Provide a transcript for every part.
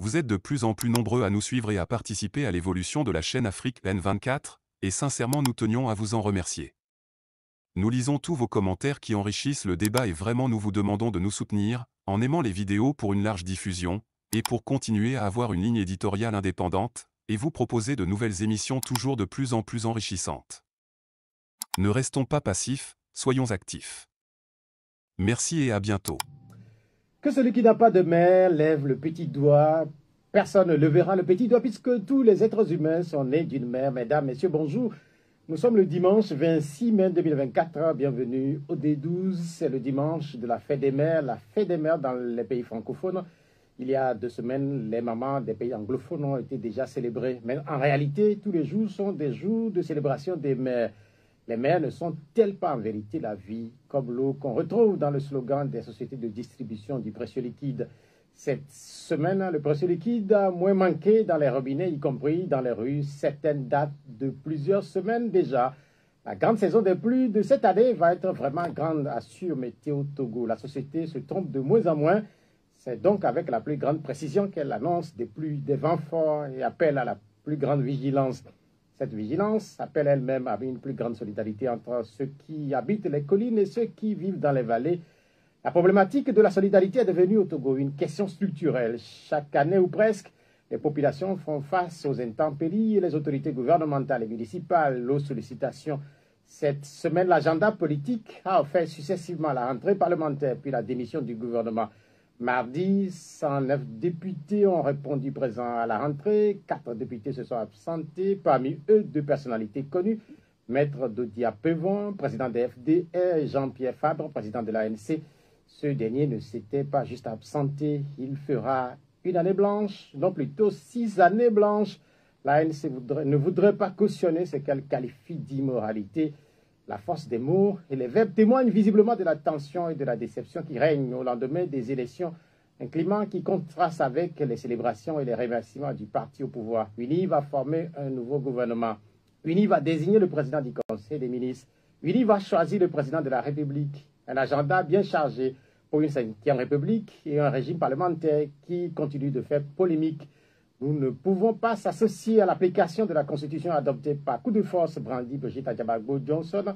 Vous êtes de plus en plus nombreux à nous suivre et à participer à l'évolution de la chaîne Afrique N24, et sincèrement nous tenions à vous en remercier. Nous lisons tous vos commentaires qui enrichissent le débat et vraiment nous vous demandons de nous soutenir, en aimant les vidéos pour une large diffusion, et pour continuer à avoir une ligne éditoriale indépendante, et vous proposer de nouvelles émissions toujours de plus en plus enrichissantes. Ne restons pas passifs, soyons actifs. Merci et à bientôt. Que celui qui n'a pas de mère lève le petit doigt. Personne ne levera le petit doigt puisque tous les êtres humains sont nés d'une mère. Mesdames, Messieurs, bonjour. Nous sommes le dimanche 26 mai 2024. Bienvenue au D12. C'est le dimanche de la fête des mères, la fête des mères dans les pays francophones. Il y a deux semaines, les mamans des pays anglophones ont été déjà célébrées. Mais en réalité, tous les jours sont des jours de célébration des mères. Les mères ne sont-elles pas en vérité la vie, comme l'eau qu'on retrouve dans le slogan des sociétés de distribution du précieux liquide? Cette semaine, le précieux liquide a moins manqué dans les robinets, y compris dans les rues. Certaines datent de plusieurs semaines déjà. La grande saison des pluies de cette année va être vraiment grande, assure Météo Togo. La société se trompe de moins en moins c'est donc avec la plus grande précision qu'elle annonce des pluies, des vents forts et appelle à la plus grande vigilance. Cette vigilance appelle elle-même à une plus grande solidarité entre ceux qui habitent les collines et ceux qui vivent dans les vallées. La problématique de la solidarité est devenue au Togo une question structurelle. Chaque année ou presque, les populations font face aux intempéries et les autorités gouvernementales et municipales aux sollicitations. Cette semaine, l'agenda politique a offert successivement la rentrée parlementaire puis la démission du gouvernement. Mardi, 109 députés ont répondu présents à la rentrée. Quatre députés se sont absentés, parmi eux deux personnalités connues. Maître Dodia Pevon, président de FDR, et Jean-Pierre Fabre, président de l'ANC. Ce dernier ne s'était pas juste absenté. Il fera une année blanche, non plutôt six années blanches. L'ANC ne voudrait pas cautionner ce qu'elle qualifie d'immoralité. La force des mots et les verbes témoignent visiblement de la tension et de la déception qui règnent au lendemain des élections. Un climat qui contraste avec les célébrations et les remerciements du parti au pouvoir. UNI va former un nouveau gouvernement. UNI va désigner le président du Conseil des ministres. UNI va choisir le président de la République. Un agenda bien chargé pour une cinquième République et un régime parlementaire qui continue de faire polémique nous ne pouvons pas s'associer à l'application de la Constitution adoptée par coup de force, brandit Brigitte Adjabagbo Johnson,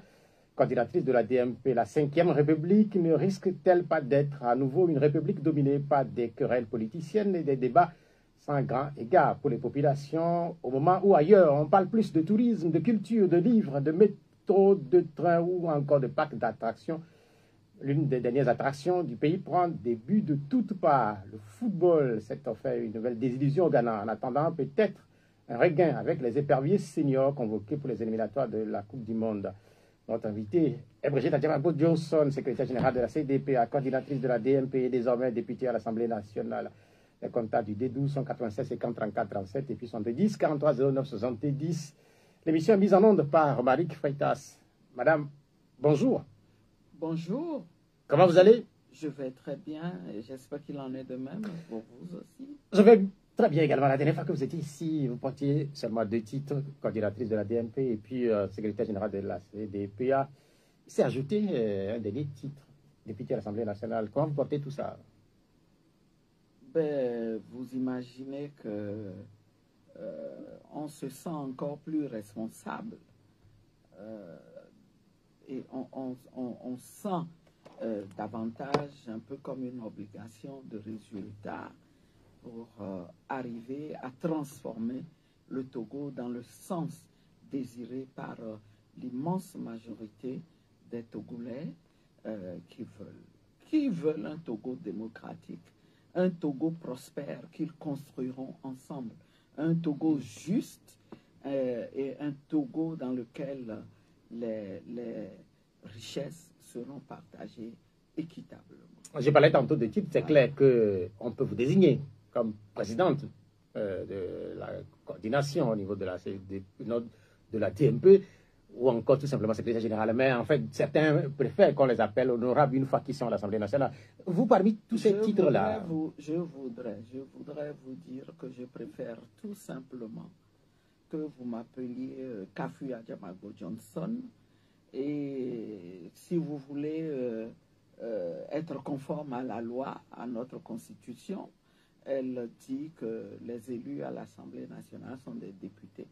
candidatrice de la DMP. La Ve République ne risque-t-elle pas d'être à nouveau une république dominée par des querelles politiciennes et des débats sans grand égard pour les populations, au moment où ailleurs on parle plus de tourisme, de culture, de livres, de métro, de train ou encore de parcs d'attractions? L'une des dernières attractions du pays prend des buts de toutes parts. Le football s'est offert une nouvelle désillusion au Ghana, en attendant peut-être un regain avec les éperviers seniors convoqués pour les éliminatoires de la Coupe du Monde. Notre invité est Brigitte Adjamabo Johnson, secrétaire générale de la CDP, coordinatrice de la DMP et désormais députée à l'Assemblée nationale. Les contacts du D12 sont 96 50 34 37 et puis 70 43 09 70. L'émission est mise en onde par Marik Freitas. Madame, bonjour. Bonjour. Comment vous allez? Je vais très bien et j'espère qu'il en est de même pour vous aussi. Je vais très bien également. La dernière fois que vous étiez ici, vous portiez seulement deux titres, coordinatrice de la DMP et puis euh, secrétaire général de la CDPA. Il s'est ajouté euh, un dernier titre, député à l'Assemblée nationale. Comment vous portez tout ça? Ben, Vous imaginez que euh, on se sent encore plus responsable et on, sent davantage un peu comme une obligation de résultat pour euh, arriver à transformer le Togo dans le sens désiré par euh, l'immense majorité des Togolais qui veulent qui veulent un Togo démocratique, un Togo prospère qu'ils construiront ensemble, un Togo juste et un Togo dans lequel les, richesses seront partagées équitablement. J'ai parlé tantôt de titre, c'est clair qu'on peut vous désigner comme présidente euh, de la coordination au niveau de la, de, la TMP ou encore tout simplement secrétaire général. Mais en fait, certains préfèrent qu'on les appelle honorables une fois qu'ils sont à l'Assemblée nationale. Vous, parmi tous ces titres-là. Je voudrais, je voudrais vous dire que je préfère tout simplement que vous m'appeliez euh, Kafu Adjamago Johnson. Et si vous voulez euh, euh, être conforme à la loi, à notre constitution, elle dit que les élus à l'Assemblée nationale sont des députés.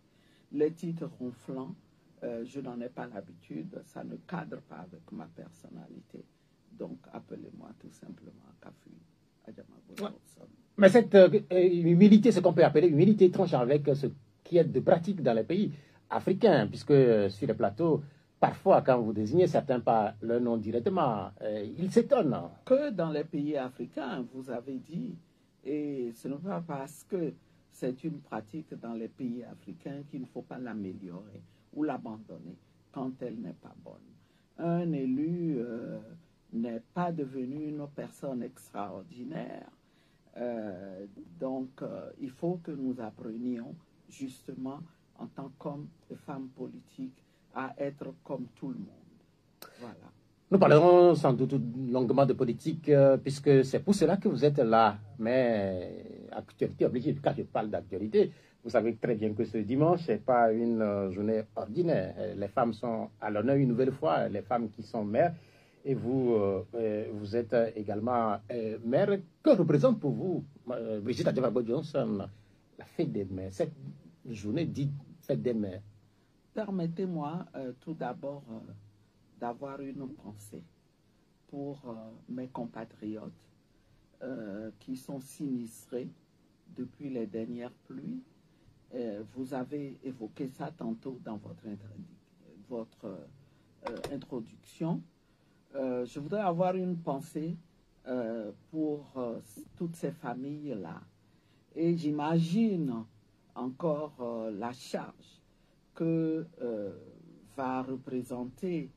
Les titres ronflants, euh, je n'en ai pas l'habitude, ça ne cadre pas avec ma personnalité. Donc, appelez-moi tout simplement Kafu Adjamagou. Mais cette euh, humilité, ce qu'on peut appeler humilité, tranche avec ce qui est de pratique dans les pays africains, puisque euh, sur les plateaux, parfois, quand vous désignez certains par leur nom directement, euh, ils s'étonnent. Que dans les pays africains, vous avez dit, et ce n'est pas parce que c'est une pratique dans les pays africains qu'il ne faut pas l'améliorer ou l'abandonner quand elle n'est pas bonne. Un élu n'est pas devenu une personne extraordinaire. donc, il faut que nous apprenions justement en tant qu'homme et femme politique à être comme tout le monde. Voilà. Nous parlerons sans doute longuement de politique, euh, puisque c'est pour cela que vous êtes là. Mais actualité obligée, quand je parle d'actualité, vous savez très bien que ce dimanche, n'est pas une euh, journée ordinaire. Les femmes sont à l'honneur une nouvelle fois, les femmes qui sont mères. Et vous, euh, vous êtes également mère. Que représente pour vous, Brigitte Adjababo Johnson, la fête des mères journée dite fête des mères? Permettez-moi euh, tout d'abord euh, d'avoir une pensée pour euh, mes compatriotes qui sont sinistrés depuis les dernières pluies. vous avez évoqué ça tantôt dans votre, introduction. je voudrais avoir une pensée pour toutes ces familles-là. Et j'imagine encore euh, la charge que euh, va représenter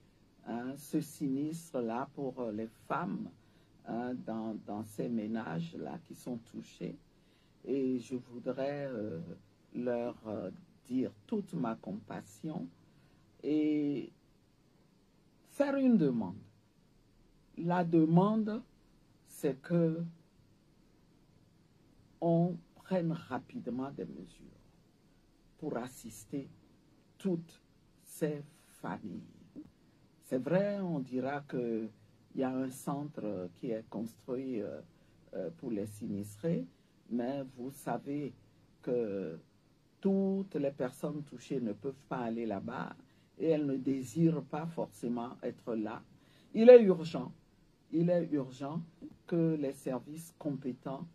hein, ce sinistre-là pour euh, les femmes hein, dans, ces ménages-là qui sont touchés. Et je voudrais leur dire toute ma compassion et faire une demande. La demande, c'est que on prennent rapidement des mesures pour assister toutes ces familles. C'est vrai, on dira qu'il y a un centre qui est construit euh, euh, pour les sinistrés, mais vous savez que toutes les personnes touchées ne peuvent pas aller là-bas et elles ne désirent pas forcément être là. Il est urgent, il est urgent que les services compétents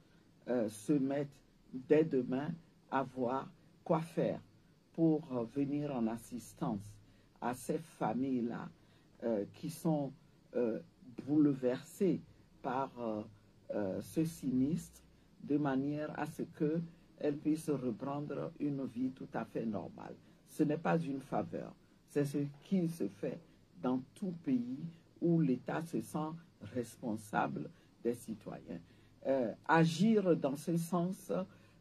euh, se mettent dès demain à voir quoi faire pour venir en assistance à ces familles-là euh, qui sont euh, bouleversées par ce sinistre de manière à ce qu'elles puissent reprendre une vie tout à fait normale. Ce n'est pas une faveur, c'est ce qui se fait dans tout pays où l'État se sent responsable des citoyens. agir dans ce sens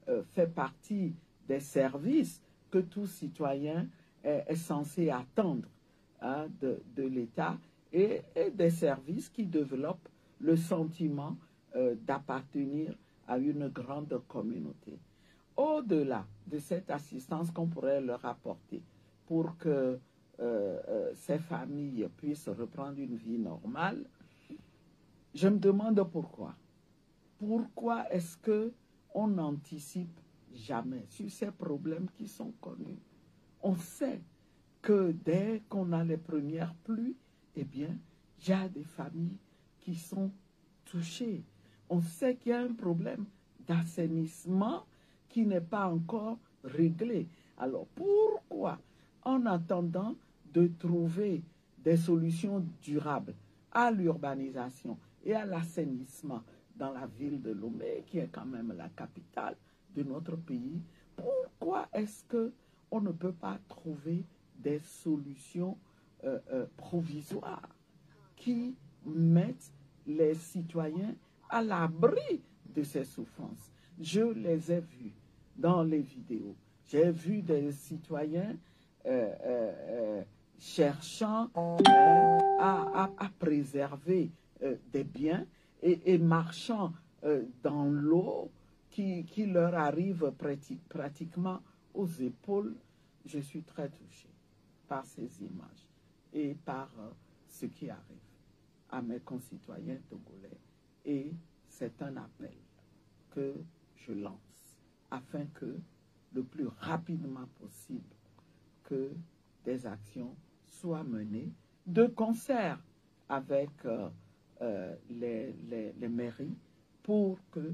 euh, fait partie des services que tout citoyen est, censé attendre hein, de, l'État et, des services qui développent le sentiment euh, d'appartenir à une grande communauté. Au-delà de cette assistance qu'on pourrait leur apporter pour que euh, ces familles puissent reprendre une vie normale, je me demande pourquoi. Pourquoi est-ce que on n'anticipe jamais sur ces problèmes qui sont connus? On sait que dès qu'on a les premières pluies, eh bien, il y a des familles qui sont touchées. On sait qu'il y a un problème d'assainissement qui n'est pas encore réglé. Alors pourquoi, en attendant de trouver des solutions durables à l'urbanisation et à l'assainissement, dans la ville de Lomé, qui est quand même la capitale de notre pays, pourquoi est-ce que on ne peut pas trouver des solutions euh, euh, provisoires qui mettent les citoyens à l'abri de ces souffrances. Je les ai vus dans les vidéos. J'ai vu des citoyens euh, cherchant à, à, préserver des biens et, marchant dans l'eau qui, qui, leur arrive pratiquement aux épaules, je suis très touché par ces images et par euh, ce qui arrive à mes concitoyens togolais. Et c'est un appel que je lance afin que le plus rapidement possible que des actions soient menées de concert avec euh, euh, les, les, mairies pour que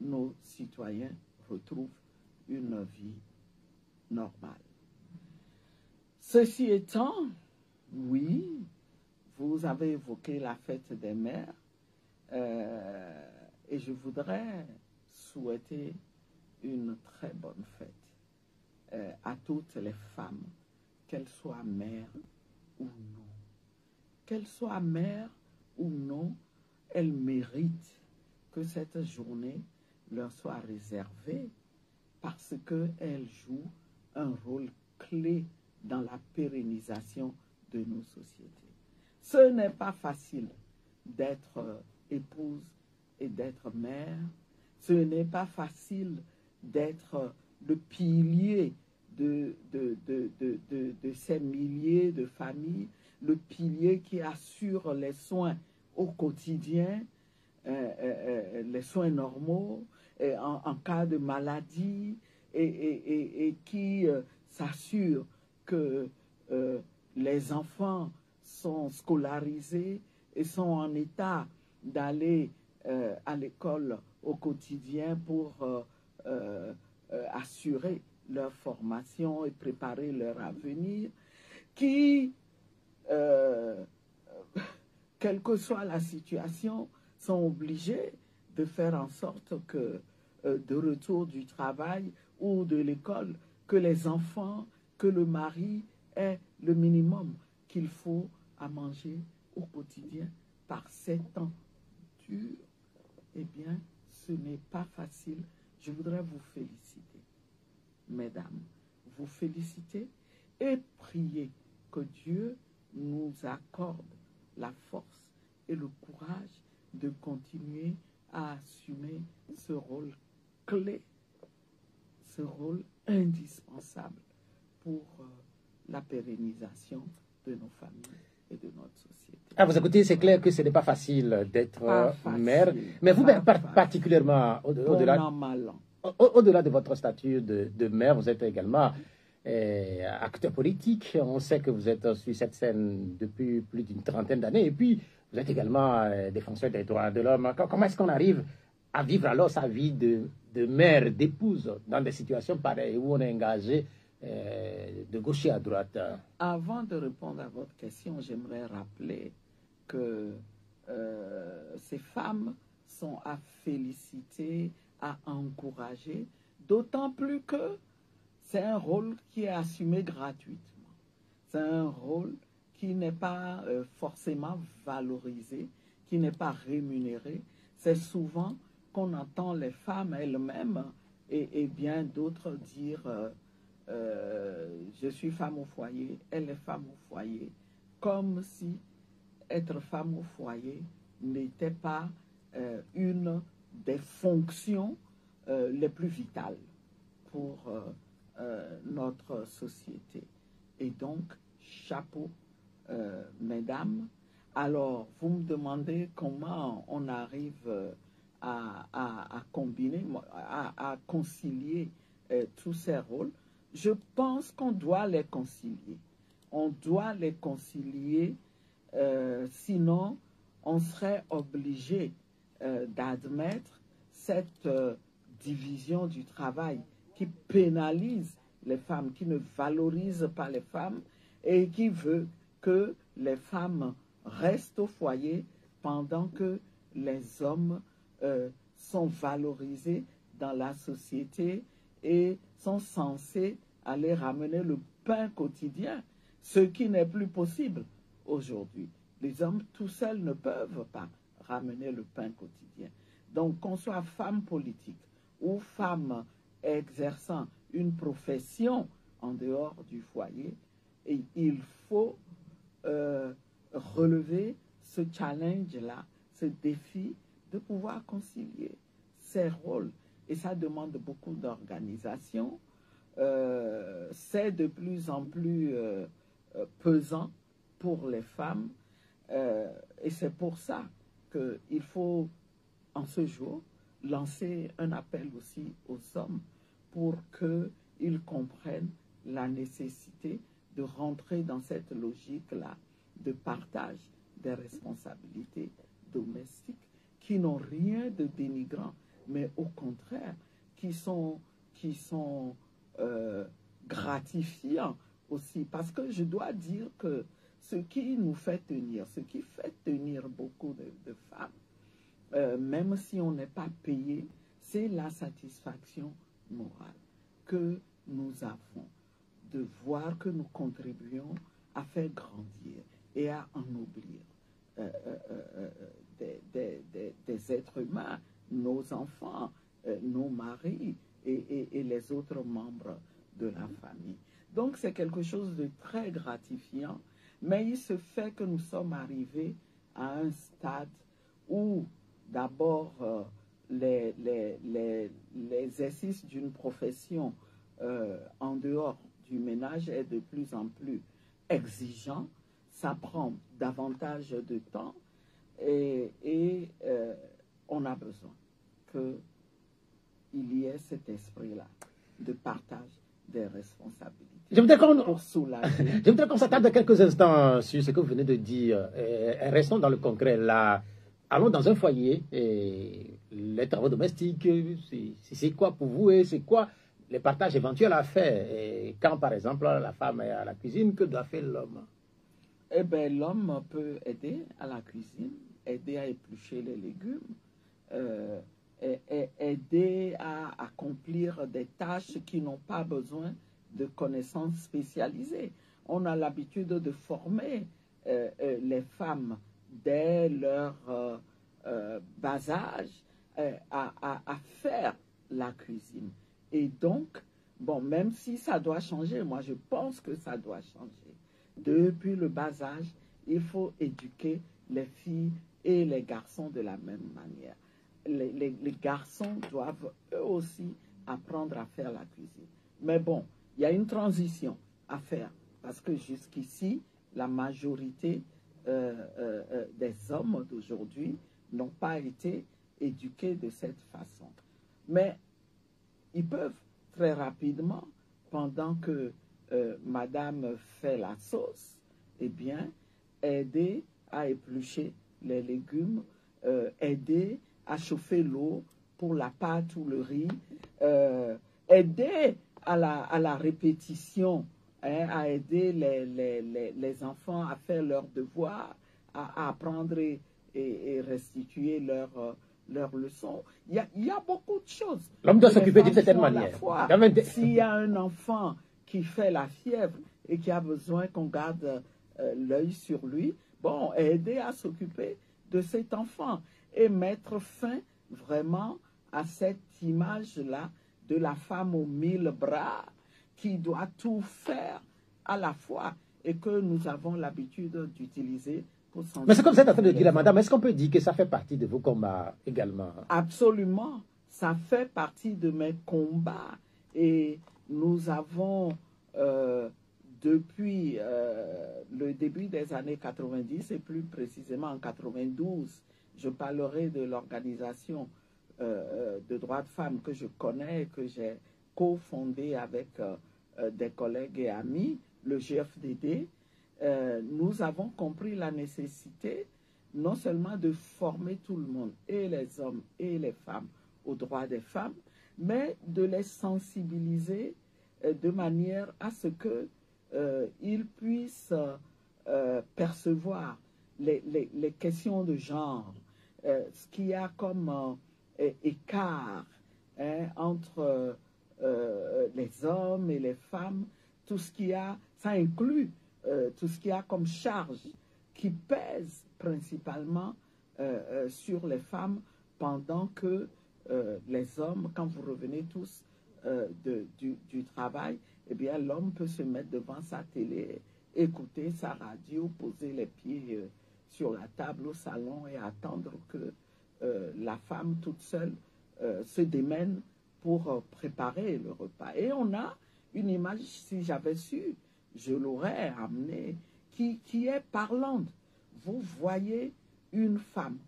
nos citoyens retrouvent une vie normale. Ceci étant, oui, vous avez évoqué la fête des mères et je voudrais souhaiter une très bonne fête à toutes les femmes, qu'elles soient mères ou non. Qu'elle soit mère ou non, elle mérite que cette journée leur soit réservée parce qu'elle joue un rôle clé dans la pérennisation de nos sociétés. Ce n'est pas facile d'être euh, épouse et d'être mère. Ce n'est pas facile d'être euh, le pilier de, ces milliers de familles le pilier qui assure les soins au quotidien, euh, les soins normaux, en, cas de maladie, et, qui s'assure que les enfants sont scolarisés et sont en état d'aller à l'école au quotidien pour assurer leur formation et préparer leur avenir, qui euh, quelle que soit la situation, sont obligés de faire en sorte que, euh, de retour du travail ou de l'école, que les enfants, que le mari aient le minimum qu'il faut à manger au quotidien par ces temps durs. Eh bien, ce n'est pas facile. Je voudrais vous féliciter, mesdames, vous féliciter et prier que Dieu nous accorde la force et le courage de continuer à assumer ce rôle clé, ce rôle indispensable pour euh, la pérennisation de nos familles et de notre société. Ah, vous écoutez, c'est clair que ce n'est pas facile d'être euh, mère, mais vous, particulièrement, au-delà au, de votre statut de, de, mère, vous êtes également acteur politique. On sait que vous êtes sur cette scène depuis plus d'une trentaine d'années. Et puis, vous êtes également euh, défenseur des droits de l'homme. Comment est-ce qu'on arrive à vivre alors sa vie de, de mère, d'épouse, dans des situations pareilles où on est engagé euh, de gauche à droite Avant de répondre à votre question, j'aimerais rappeler que euh, ces femmes sont à féliciter, à encourager, d'autant plus que c'est un rôle qui est assumé gratuitement. C'est un rôle qui n'est pas euh, forcément valorisé, qui n'est pas rémunéré. C'est souvent qu'on entend les femmes elles-mêmes et, bien d'autres dire euh, euh, je suis femme au foyer, elle est femme au foyer, comme si être femme au foyer n'était pas une des fonctions les plus vitales pour euh, notre société. Et donc, chapeau, euh, mesdames. Alors, vous me demandez comment on arrive euh, à, combiner, à concilier tous ces rôles. Je pense qu'on doit les concilier. On doit les concilier, sinon on serait obligé d'admettre cette division du travail qui pénalise les femmes, qui ne valorise pas les femmes et qui veut que les femmes restent au foyer pendant que les hommes euh, sont valorisés dans la société et sont censés aller ramener le pain quotidien, ce qui n'est plus possible aujourd'hui. Les hommes tout seuls ne peuvent pas ramener le pain quotidien. Donc qu'on soit femme politique ou femme exerçant une profession en dehors du foyer, il faut euh, relever ce challenge-là, ce défi de pouvoir concilier ces rôles. Et ça demande beaucoup d'organisation. Euh, c'est de plus en plus euh, pesant pour les femmes. et c'est pour ça qu'il faut, en ce jour, lancer un appel aussi aux hommes pour qu'ils comprennent la nécessité de rentrer dans cette logique-là de partage des responsabilités domestiques qui n'ont rien de dénigrant, mais au contraire, qui sont, qui sont euh, gratifiants aussi. Parce que je dois dire que ce qui nous fait tenir, ce qui fait tenir beaucoup de, femmes, euh, même si on n'est pas payé, c'est la satisfaction morale que nous avons de voir que nous contribuons à faire grandir et à ennoblir euh, euh, des, êtres humains, nos enfants, nos maris et, et les autres membres de la famille. Donc c'est quelque chose de très gratifiant, mais il se fait que nous sommes arrivés à un stade où d'abord euh, l'exercice d'une profession euh, en dehors du ménage est de plus en plus exigeant, ça prend davantage de temps et, euh, on a besoin qu'il y ait cet esprit-là de partage des responsabilités. Je voudrais qu'on s'attarde quelques instants sur ce que vous venez de dire. restons dans le concret. Là, allons dans un foyer et les travaux domestiques, c'est quoi pour vous et c'est quoi les partages éventuels à faire? Et Quand, par exemple, la femme est à la cuisine, que doit faire l'homme? Eh bien, l'homme peut aider à la cuisine, aider à éplucher les légumes, euh, aider à accomplir des tâches qui n'ont pas besoin de connaissances spécialisées. On a l'habitude de former euh, euh, les femmes dès leur euh, bas âge à, à, faire la cuisine. Et donc, bon, même si ça doit changer, moi je pense que ça doit changer. Depuis le bas âge, il faut éduquer les filles et les garçons de la même manière les, garçons doivent eux aussi apprendre à faire la cuisine. Mais bon, il y a une transition à faire parce que jusqu'ici, la majorité euh, euh, euh, des hommes d'aujourd'hui n'ont pas été éduqués de cette façon. Mais ils peuvent très rapidement, pendant que madame fait la sauce, eh bien, aider à éplucher les légumes, aider à chauffer l'eau pour la pâte ou le riz, euh, aider à la, à la répétition, hein, à aider les, les, les, enfants à faire leurs devoirs, à, apprendre et, et, restituer leurs leur leçons. Il y, a, il y a beaucoup de choses. L'homme doit s'occuper d'une certaine manière. S'il y a un enfant qui fait la fièvre et qui a besoin qu'on garde euh, l'œil sur lui, bon, aider à s'occuper de cet enfant et mettre fin vraiment à cette image-là de la femme aux mille bras qui doit tout faire à la fois et que nous avons l'habitude d'utiliser pour s'en Mais c'est comme ça en train de dire, madame, est-ce qu'on peut dire que ça fait partie de vos combats également? Absolument, ça fait partie de mes combats et nous avons, euh, depuis euh, le début des années 90 et plus précisément en 92, je parlerai de l'organisation euh, euh, de droits de femmes que je connais, que j'ai cofondée avec euh, des collègues et amis, le GFDD. nous avons compris la nécessité non seulement de former tout le monde, et les hommes et les femmes, aux droits des femmes, mais de les sensibiliser de manière à ce qu'ils puissent percevoir les, les, questions de genre, euh, ce qu'il y a comme euh, écart hein, entre euh, les hommes et les femmes, tout ce qu'il y a, ça inclut tout ce qu'il y a comme charge qui pèse principalement sur les femmes pendant que les hommes, quand vous revenez tous de, du, du, travail, eh bien l'homme peut se mettre devant sa télé, écouter sa radio, poser les pieds sur la table au salon et attendre que euh, la femme toute seule euh, se démène pour euh, préparer le repas. Et on a une image, si j'avais su, je l'aurais amenée, qui, qui est parlante. Vous voyez une femme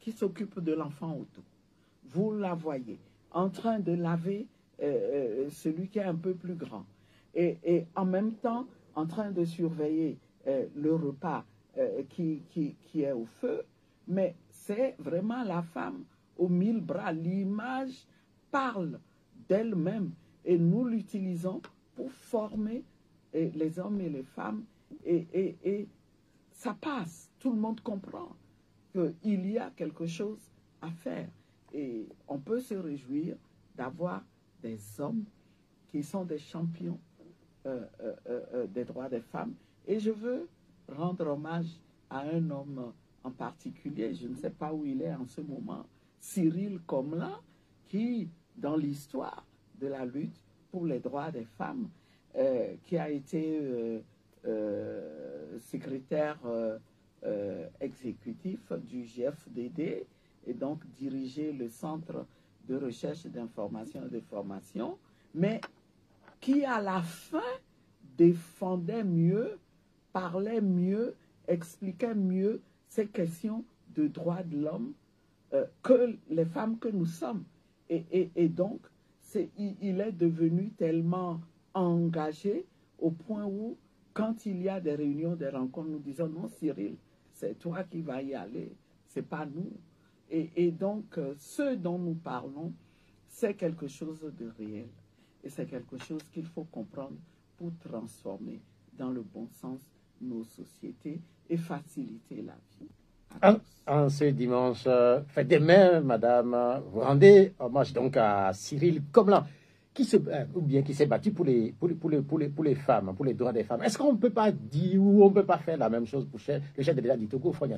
qui s'occupe de l'enfant autour. vous la voyez en train de laver celui qui est un peu plus grand. Et, et, en même temps, en train de surveiller le repas qui, qui, qui, est au feu. Mais c'est vraiment la femme aux mille bras. L'image parle d'elle-même et nous l'utilisons pour former les hommes et les femmes. Et, et, ça passe. Tout le monde comprend qu'il y a quelque chose à faire. Et on peut se réjouir d'avoir des hommes qui sont des champions euh, euh, euh, des droits des femmes. Et je veux rendre hommage à un homme en particulier, je ne sais pas où il est en ce moment, Cyril Comelin, qui, dans l'histoire de la lutte pour les droits des femmes, qui a été secrétaire exécutif du GFDD et donc dirigé le centre de recherche d'information et de formation, mais qui à la fin défendait mieux, parlait mieux, expliquait mieux ces questions de droits de l'homme euh, que les femmes que nous sommes. Et, donc, il, il, est devenu tellement engagé au point où, quand il y a des réunions, des rencontres, nous disons non, Cyril, c'est toi qui vas y aller, c'est pas nous. Et, donc, euh, ce dont nous parlons, c'est quelque chose de réel. Et c'est quelque chose qu'il faut comprendre pour transformer dans le bon sens nos sociétés et faciliter la vie. En, ce dimanche, euh, fait demain, madame, vous rendez hommage donc à Cyril Comelan, qui se, euh, ou bien qui s'est battu pour les, pour, les, pour, les, pour, les, pour les femmes, pour les droits des femmes. Est-ce qu'on ne peut pas dire ou on ne peut pas faire la même chose pour le chef de l'État du Togo, Fonya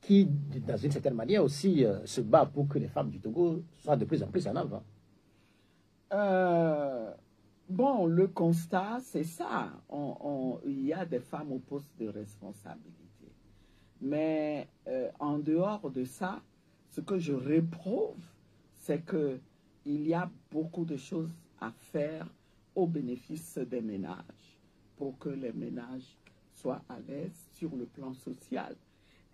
qui, dans une certaine manière aussi, euh, se bat pour que les femmes du Togo soient de plus en plus en avant? Euh, bon, le constat, c'est ça. il y a des femmes au poste de responsabilité. Mais euh, en dehors de ça, ce que je réprouve, c'est que il y a beaucoup de choses à faire au bénéfice des ménages pour que les ménages soient à l'aise sur le plan social.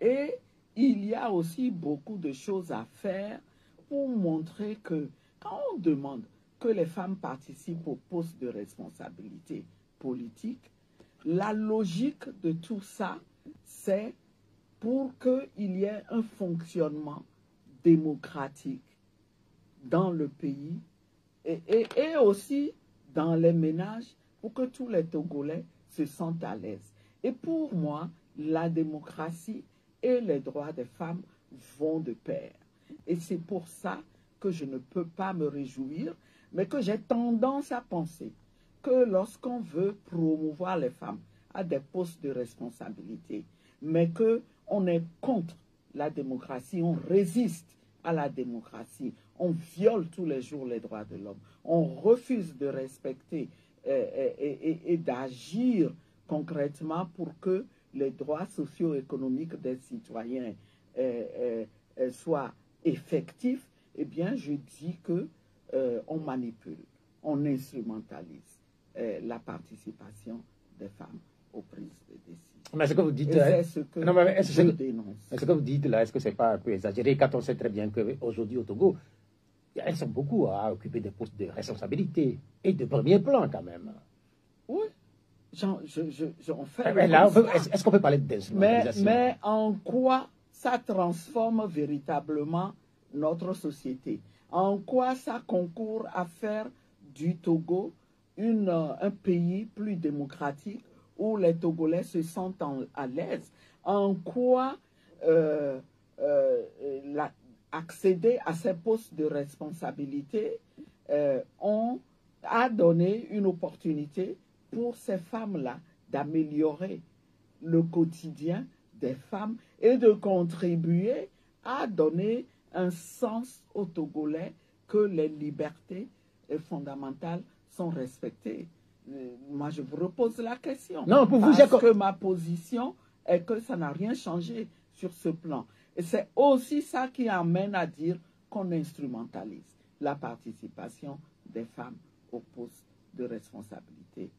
Et il y a aussi beaucoup de choses à faire pour montrer que quand on demande que les femmes participent au poste de responsabilité politique, la logique de tout ça, c'est pour qu'il y ait un fonctionnement démocratique dans le pays et, et, aussi dans les ménages pour que tous les Togolais se sentent à l'aise. Et pour moi, la démocratie et les droits des femmes vont de pair. Et c'est pour ça que je ne peux pas me réjouir, mais que j'ai tendance à penser que lorsqu'on veut promouvoir les femmes à des postes de responsabilité, mais que on est contre la démocratie, on résiste à la démocratie, on viole tous les jours les droits de l'homme, on refuse de respecter euh, et, et d'agir concrètement pour que les droits socio-économiques des citoyens euh, euh, euh, soient effectifs, eh bien, je dis que on manipule, on instrumentalise la participation des femmes aux prises de décision. Mais ce que vous dites, c'est ce que je dénonce. ce que vous dites là, est-ce que c'est pas un peu exagéré quand on sait très bien qu'aujourd'hui au Togo, elles sont beaucoup à occuper des postes de responsabilité et de premier plan quand même. Oui, est-ce qu'on peut parler de mais, mais en quoi ça transforme véritablement notre société? En quoi ça concourt à faire du Togo euh, un pays plus démocratique où les Togolais se sentent à l'aise? En quoi euh, euh, accéder à ces postes de responsabilité on a donné une opportunité pour ces femmes-là d'améliorer le quotidien des femmes et de contribuer à donner un sens aux Togolais que les libertés fondamentales sont respectées. Euh, moi, je vous repose la question. Non, pour vous, parce que ma position est que ça n'a rien changé sur ce plan. Et c'est aussi ça qui amène à dire qu'on instrumentalise la participation des femmes au poste de responsabilité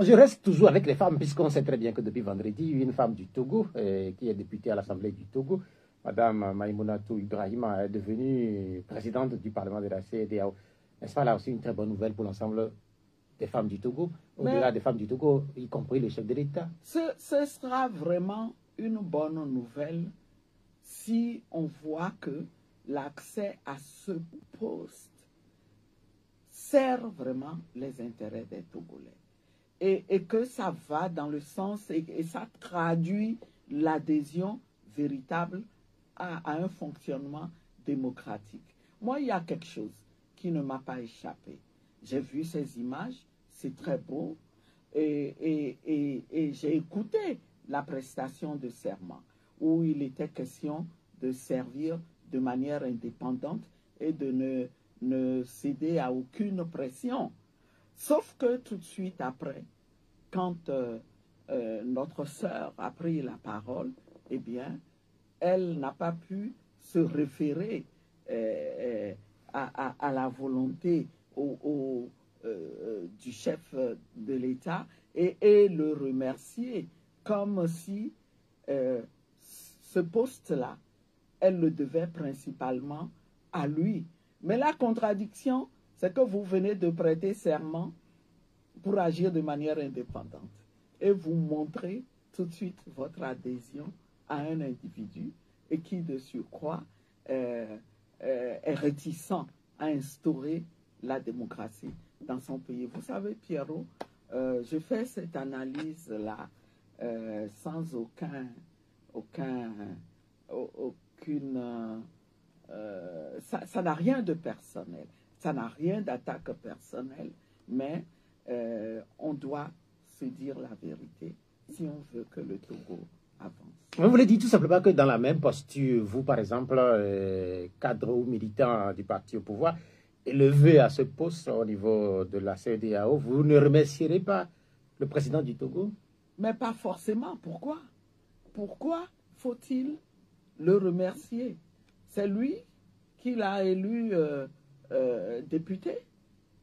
je reste toujours avec les femmes, puisqu'on sait très bien que depuis vendredi, une femme du Togo, euh, qui est députée à l'Assemblée du Togo, Madame Maïmounatou Ibrahima est devenue présidente du Parlement de la CEDEAO. N'est-ce pas là aussi une très bonne nouvelle pour l'ensemble des femmes du Togo, au-delà des femmes du Togo, y compris le chef de l'État ce, ce sera vraiment une bonne nouvelle si on voit que l'accès à ce poste sert vraiment les intérêts des Togolais. Et, et que ça va dans le sens et, et ça traduit l'adhésion véritable à, un fonctionnement démocratique. Moi, il y a quelque chose qui ne m'a pas échappé. J'ai vu ces images, c'est très beau, et, j'ai écouté la prestation de serment, où il était question de servir de manière indépendante et de ne, ne céder à aucune pression. Sauf que tout de suite après, quand euh, euh, notre sœur a pris la parole, eh bien, elle n'a pas pu se référer euh, à, à, la volonté euh, du chef de l'État et, le remercier comme si euh, ce poste-là, elle le devait principalement à lui. Mais la contradiction, c'est que vous venez de prêter serment pour agir de manière indépendante et vous montrez tout de suite votre adhésion à un individu et qui, de surcroît, euh, euh, est réticent à instaurer la démocratie dans son pays. Vous savez, Pierrot, euh, je fais cette analyse-là sans aucun, aucun, aucune... Ça n'a rien de personnel, ça n'a rien d'attaque personnelle, mais on doit se dire la vérité si on veut que le Togo avance. Vous voulez dire tout simplement que dans la même posture, vous, par exemple, euh, cadre ou militant du parti au pouvoir, élevé à ce poste au niveau de la CDAO, vous ne remercierez pas le président du Togo? Mais pas forcément. Pourquoi? Pourquoi faut-il le remercier? C'est lui qui l'a élu euh, euh, député?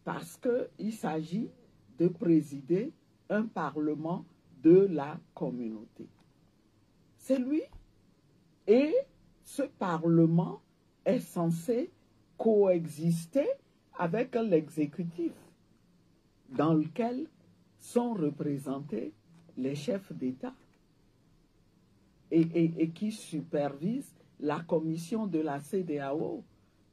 Parce qu'il s'agit de présider un parlement de la communauté. C'est lui. Et ce parlement est censé coexister avec l'exécutif dans lequel sont représentés les chefs d'État et, qui supervise la commission de la CDAO.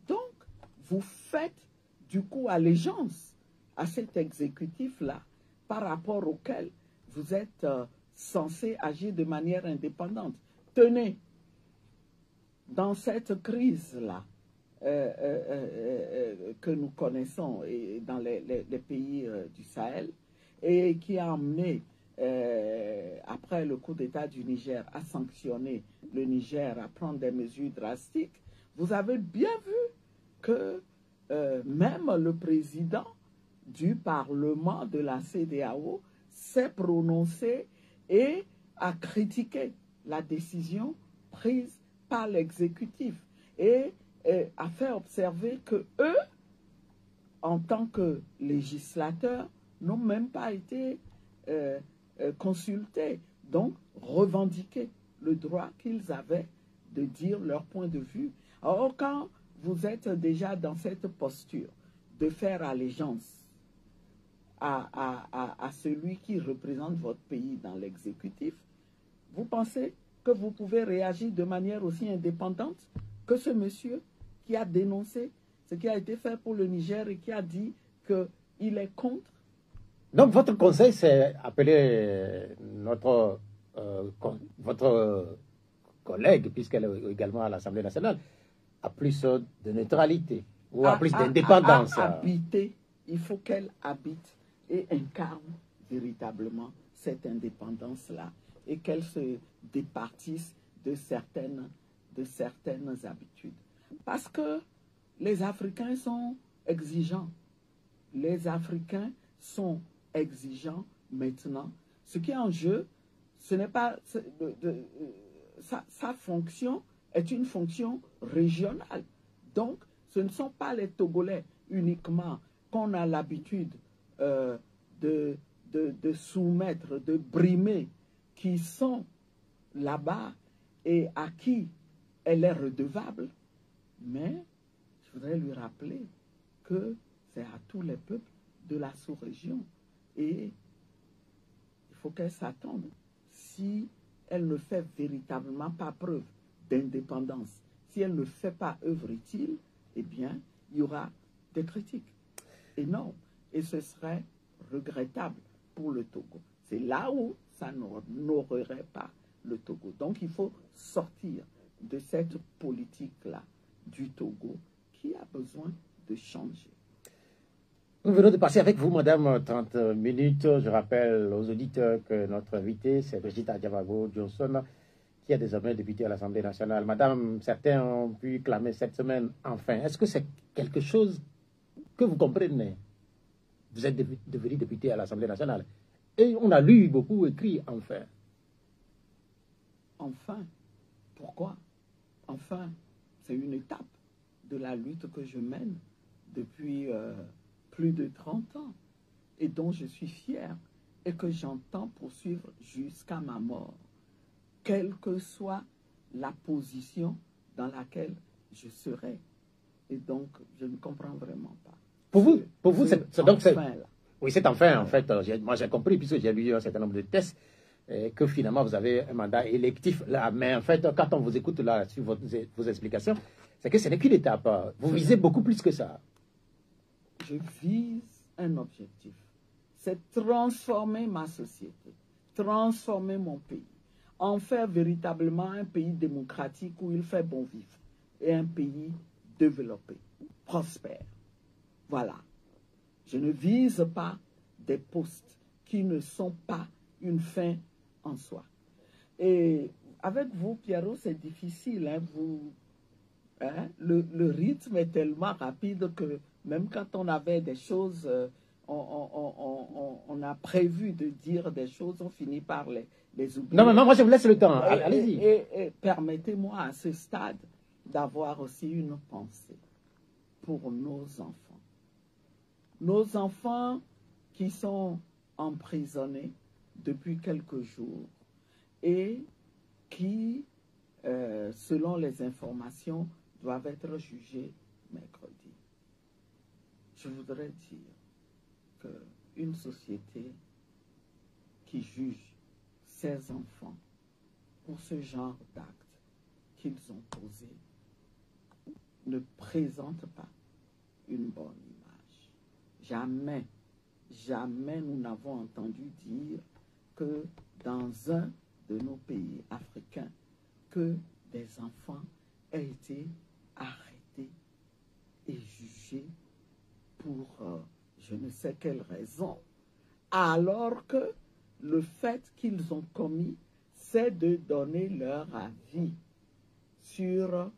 Donc, vous faites du coup allégeance à cet exécutif-là par rapport auquel vous êtes euh, censé agir de manière indépendante. Tenez, dans cette crise-là euh, euh, que nous connaissons dans les, les, pays du Sahel et qui a amené euh, après le coup d'État du Niger, à sanctionner le Niger, à prendre des mesures drastiques, vous avez bien vu que euh, même le président du Parlement de la CDAO s'est prononcé et a critiqué la décision prise par l'exécutif et, a fait observer que eux, en tant que législateurs, n'ont même pas été euh, euh, consulter, donc revendiquer le droit qu'ils avaient de dire leur point de vue. Or, quand vous êtes déjà dans cette posture de faire allégeance à, à, à, à celui qui représente votre pays dans l'exécutif, vous pensez que vous pouvez réagir de manière aussi indépendante que ce monsieur qui a dénoncé ce qui a été fait pour le Niger et qui a dit qu'il est contre? Donc, votre conseil, c'est appeler notre, euh, votre collègue, puisqu'elle est également à l'Assemblée nationale, à plus de neutralité ou à, à plus d'indépendance. À, habiter, il faut qu'elle habite et incarne véritablement cette indépendance-là et qu'elle se départisse de certaines, de certaines habitudes. Parce que les Africains sont exigeants. Les Africains sont exigeant maintenant. Ce qui est en jeu, ce n'est pas. Sa, sa, fonction est une fonction régionale. Donc, ce ne sont pas les Togolais uniquement qu'on a l'habitude euh, de, de, soumettre, de brimer, qui sont là-bas et à qui elle est redevable, mais je voudrais lui rappeler que c'est à tous les peuples de la sous-région. Et il faut qu'elle s'attende. Si elle ne fait véritablement pas preuve d'indépendance, si elle ne fait pas œuvre utile, eh bien, il y aura des critiques énormes. Et ce serait regrettable pour le Togo. C'est là où ça n'honorerait pas le Togo. Donc il faut sortir de cette politique-là du Togo qui a besoin de changer. Nous venons de passer avec vous, Madame, 30 minutes. Je rappelle aux auditeurs que notre invité, c'est Brigitte Adjavago Johnson, qui est désormais députée à l'Assemblée nationale. Madame, certains ont pu clamer cette semaine enfin. Est-ce que c'est quelque chose que vous comprenez? Vous êtes devenue députée à l'Assemblée nationale. Et on a lu beaucoup écrit enfin. Enfin Pourquoi? Enfin, c'est une étape de la lutte que je mène depuis euh, plus de 30 ans et dont je suis fier et que j'entends poursuivre jusqu'à ma mort, quelle que soit la position dans laquelle je serai. Et donc, je ne comprends vraiment. Pour vous, pour vous, c'est donc c'est oui, c'est enfin en fait. Moi, j'ai compris puisque j'ai lu un certain nombre de tests que finalement vous avez un mandat électif là. Mais en fait, quand on vous écoute là sur vos explications, c'est que ce n'est qu'une étape. Vous visez beaucoup plus que ça je vise un objectif. C'est transformer ma société, transformer mon pays, en faire véritablement un pays démocratique où il fait bon vivre et un pays développé, prospère. Voilà. Je ne vise pas des postes qui ne sont pas une fin en soi. Et avec vous, Pierrot, c'est difficile. Hein, vous, hein, le, le rythme est tellement rapide que même quand on avait des choses, euh, on, a prévu de dire des choses, on finit par les, les oublier. Non, non, moi je vous laisse le temps. Allez-y. Et, permettez-moi à ce stade d'avoir aussi une pensée pour nos enfants. Nos enfants qui sont emprisonnés depuis quelques jours et qui, euh, selon les informations, doivent être jugés mercredi je voudrais dire qu'une société qui juge ses enfants pour ce genre d'actes qu'ils ont posés ne présente pas une bonne. Jamais, jamais nous n'avons entendu dire que dans un de nos pays africains, que des enfants aient été arrêtés et jugés pour euh, je ne sais quelle raison, alors que le fait qu'ils ont commis, c'est de donner leur avis sur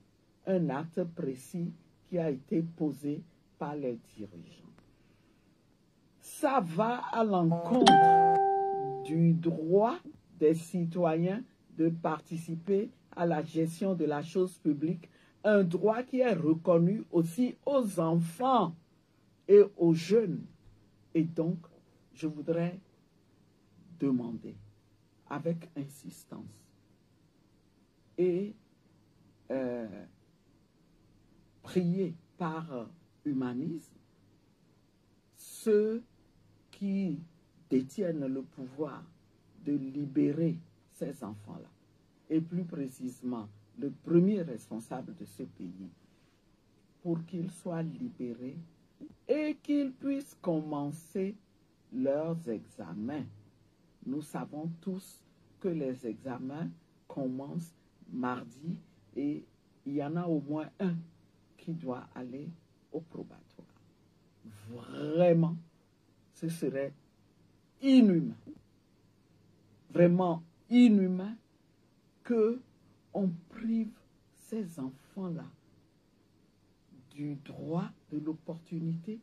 un acte précis qui a été posé par les dirigeants. Ça va à l'encontre du droit des citoyens de participer à la gestion de la chose publique, un droit qui est reconnu aussi aux enfants et aux jeunes. Et donc, je voudrais demander avec insistance et euh, prier par humanisme ceux qui détiennent le pouvoir de libérer ces enfants-là, et plus précisément le premier responsable de ce pays, pour qu'ils soient libérés et qu'ils puissent commencer leurs examens. Nous savons tous que les examens commencent mardi et il y en a au moins un qui doit aller au probatoire. Vraiment, ce serait inhumain, vraiment inhumain que on prive ces enfants-là du droit, de l'opportunité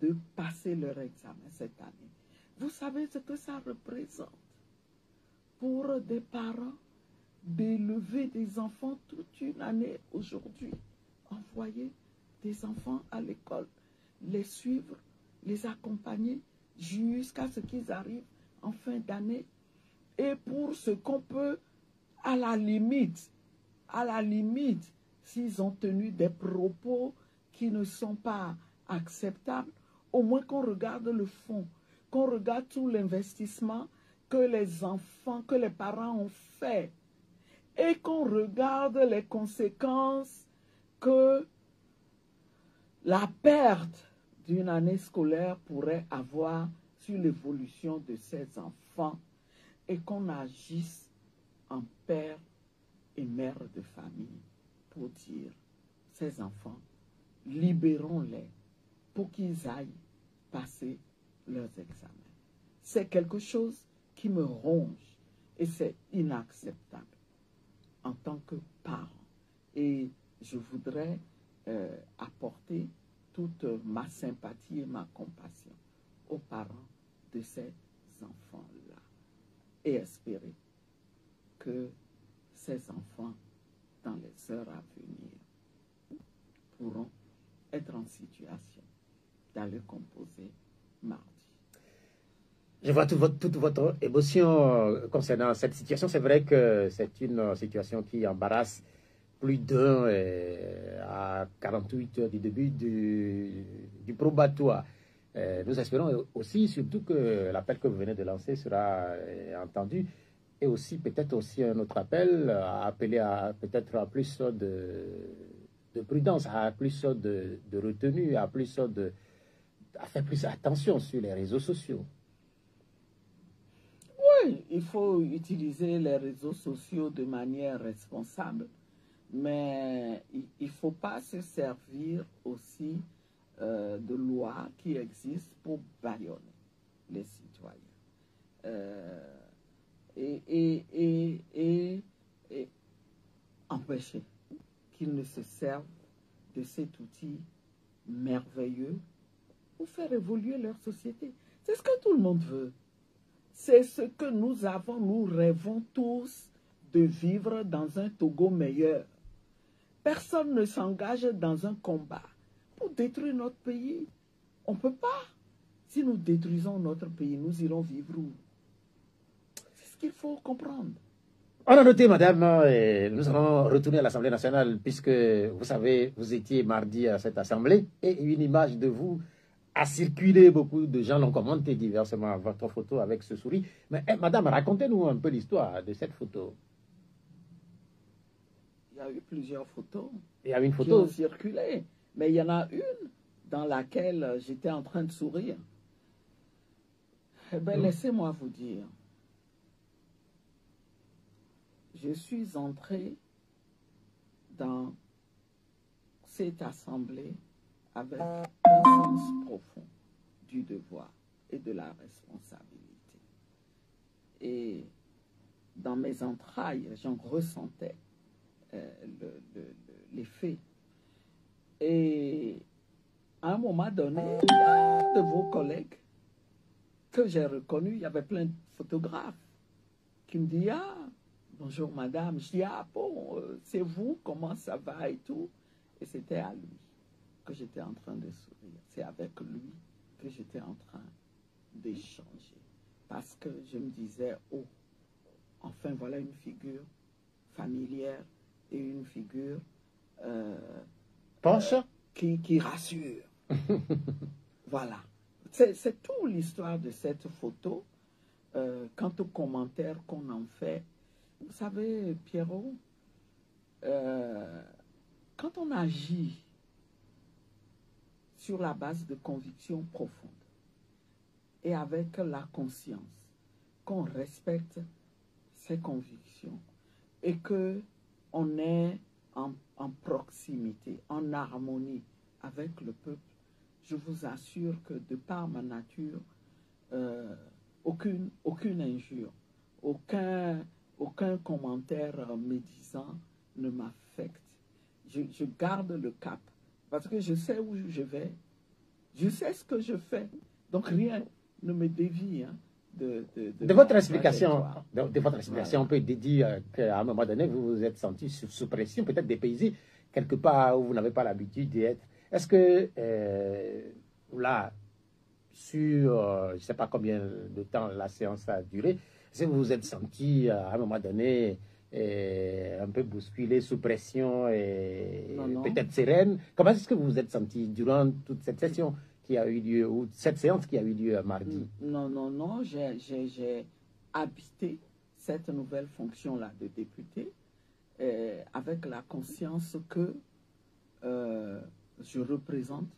de passer leur examen cette année. Vous savez ce que ça représente pour des parents d'élever des enfants toute une année aujourd'hui, envoyer des enfants à l'école, les suivre, les accompagner jusqu'à ce qu'ils arrivent en fin d'année. Et pour ce qu'on peut, à la limite, À la limite, s'ils ont tenu des propos qui ne sont pas acceptables, au moins qu'on regarde le fond, qu'on regarde tout l'investissement que les enfants, que les parents ont fait et qu'on regarde les conséquences que la perte d'une année scolaire pourrait avoir sur l'évolution de ces enfants et qu'on agisse en père et mère de famille pour dire ces enfants, libérons-les pour qu'ils aillent passer leurs examens. C'est quelque chose qui me ronge et c'est inacceptable en tant que parent. Et je voudrais euh, apporter toute ma sympathie et ma compassion aux parents de ces enfants-là et espérer que ces enfants, dans les heures à venir, pourront être en situation d'aller composer mardi. Je vois toute votre émotion euh, concernant cette situation. C'est vrai que c'est une euh, situation qui embarrasse plus d'un euh, à 48 heures du début du, du probatoire. nous espérons aussi, surtout que l'appel que vous venez de lancer sera entendu et aussi peut-être aussi un autre appel à appeler à peut-être à plus de, de, prudence, à plus de, de retenue, à plus de à faire plus attention sur les réseaux sociaux. Oui, il faut utiliser les réseaux sociaux de manière responsable, mais il ne faut pas se servir aussi euh, de lois qui existent pour bâillonner les citoyens. Euh, et, et, et, et, empêcher qu'ils ne se servent de cet outil merveilleux pour faire évoluer leur société. C'est ce que tout le monde veut. C'est ce que nous avons, nous rêvons tous de vivre dans un Togo meilleur. Personne ne s'engage dans un combat pour détruire notre pays. On ne peut pas. Si nous détruisons notre pays, nous irons vivre où? Qu'il faut comprendre. On a noté, madame, et nous allons retourner à l'Assemblée nationale, puisque vous savez, vous étiez mardi à cette Assemblée, et une image de vous a circulé, beaucoup de gens l'ont commenté diversement, votre photo avec ce souris. Mais eh, madame, racontez-nous un peu l'histoire de cette photo. Il y a eu plusieurs photos. Il y a une photo. Qui ont circulé, mais il y en a une dans laquelle j'étais en train de sourire. Eh bien, laissez-moi vous dire, je suis entré dans cette assemblée avec un sens profond du devoir et de la responsabilité. Et dans mes entrailles, j'en ressentais euh, l'effet. Et à un moment donné, il y a de vos collègues que j'ai reconnus, il y avait plein de photographes qui me disent Ah, Bonjour madame. Je dis, ah bon, euh, c'est vous, comment ça va et tout. Et c'était à lui que j'étais en train de sourire. C'est avec lui que j'étais en train d'échanger. Parce que je me disais, oh, enfin voilà une figure familière une figure euh, euh qui, qui rassure. voilà. C'est tout l'histoire de cette photo. Euh, quant aux commentaires qu'on en fait, vous savez, Pierrot, quand on agit sur la base de convictions profondes et avec la conscience qu'on respecte ses convictions et que on est en, proximité, en harmonie avec le peuple, je vous assure que de par ma nature, euh, aucune, injure, aucun, commentaire médisant ne m'affecte. Je, garde le cap parce que je sais où je vais. Je sais ce que je fais. Donc rien ne me dévie. Hein, de, de, votre explication, de, votre explication, on peut dire qu'à un moment donné, vous vous êtes senti sous, pression, peut-être dépaysé, quelque part où vous n'avez pas l'habitude d'être. Est-ce que euh, là, sur, euh, je ne sais pas combien de temps la séance a duré, que vous vous êtes senti euh, à un moment donné un peu bousculée, sous pression et peut-être sereine? Comment est-ce que vous vous êtes senti durant toute cette session? Qui a eu lieu, ou cette séance qui a eu lieu mardi Non, non, non, j'ai habité cette nouvelle fonction-là de député euh, avec la conscience que euh, je représente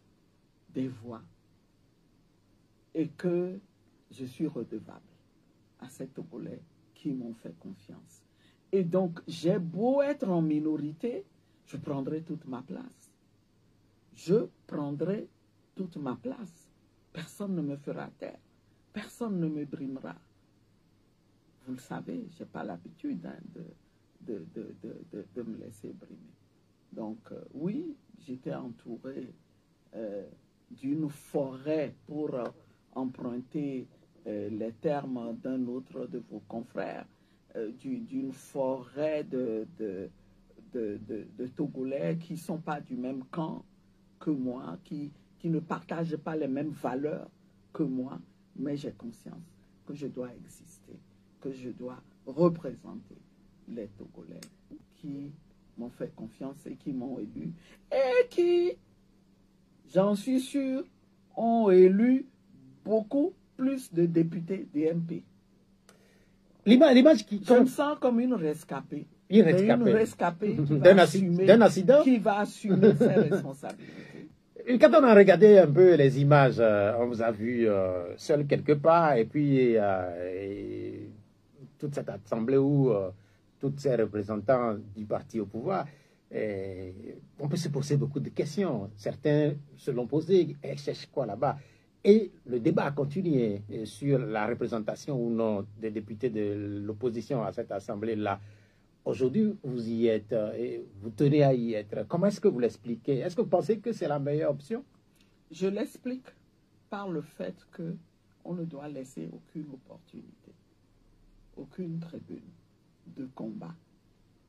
des voix et que je suis redevable à ces Togolais qui m'ont fait confiance. Et donc, j'ai beau être en minorité, je prendrai toute ma place. Je prendrai toute ma place. Personne ne me fera taire. Personne ne me brimera. Vous le savez, je n'ai pas l'habitude hein, de, de, me laisser brimer. Donc, euh, oui, j'étais entouré euh, d'une forêt pour euh, emprunter les termes d'un autre de vos confrères, d'une forêt de, de, de, Togolais qui ne sont pas du même camp que moi, qui, qui ne partagent pas les mêmes valeurs que moi, mais j'ai conscience que je dois exister, que je dois représenter les Togolais qui m'ont fait confiance et qui m'ont élu et qui, j'en suis sûr, ont élu beaucoup plus de députés DMP. L'image qui... Je me sens comme une rescapée. Une rescapée. D'un accident Qui va assumer ses responsabilités. Quand on a regardé un peu les images, euh, on vous a vu euh, seul quelque part, et puis euh, toute cette assemblée où tous ces représentants du parti au pouvoir, on peut se poser beaucoup de questions. Certains se l'ont posé, elle cherche quoi là-bas? Et le débat a continué sur la représentation ou non des députés de l'opposition à cette assemblée-là. Aujourd'hui, vous y êtes euh, et vous tenez à y être. Comment est-ce que vous l'expliquez? Est-ce que vous pensez que c'est la meilleure option? Je l'explique par le fait que on ne doit laisser aucune opportunité, aucune tribune de combat.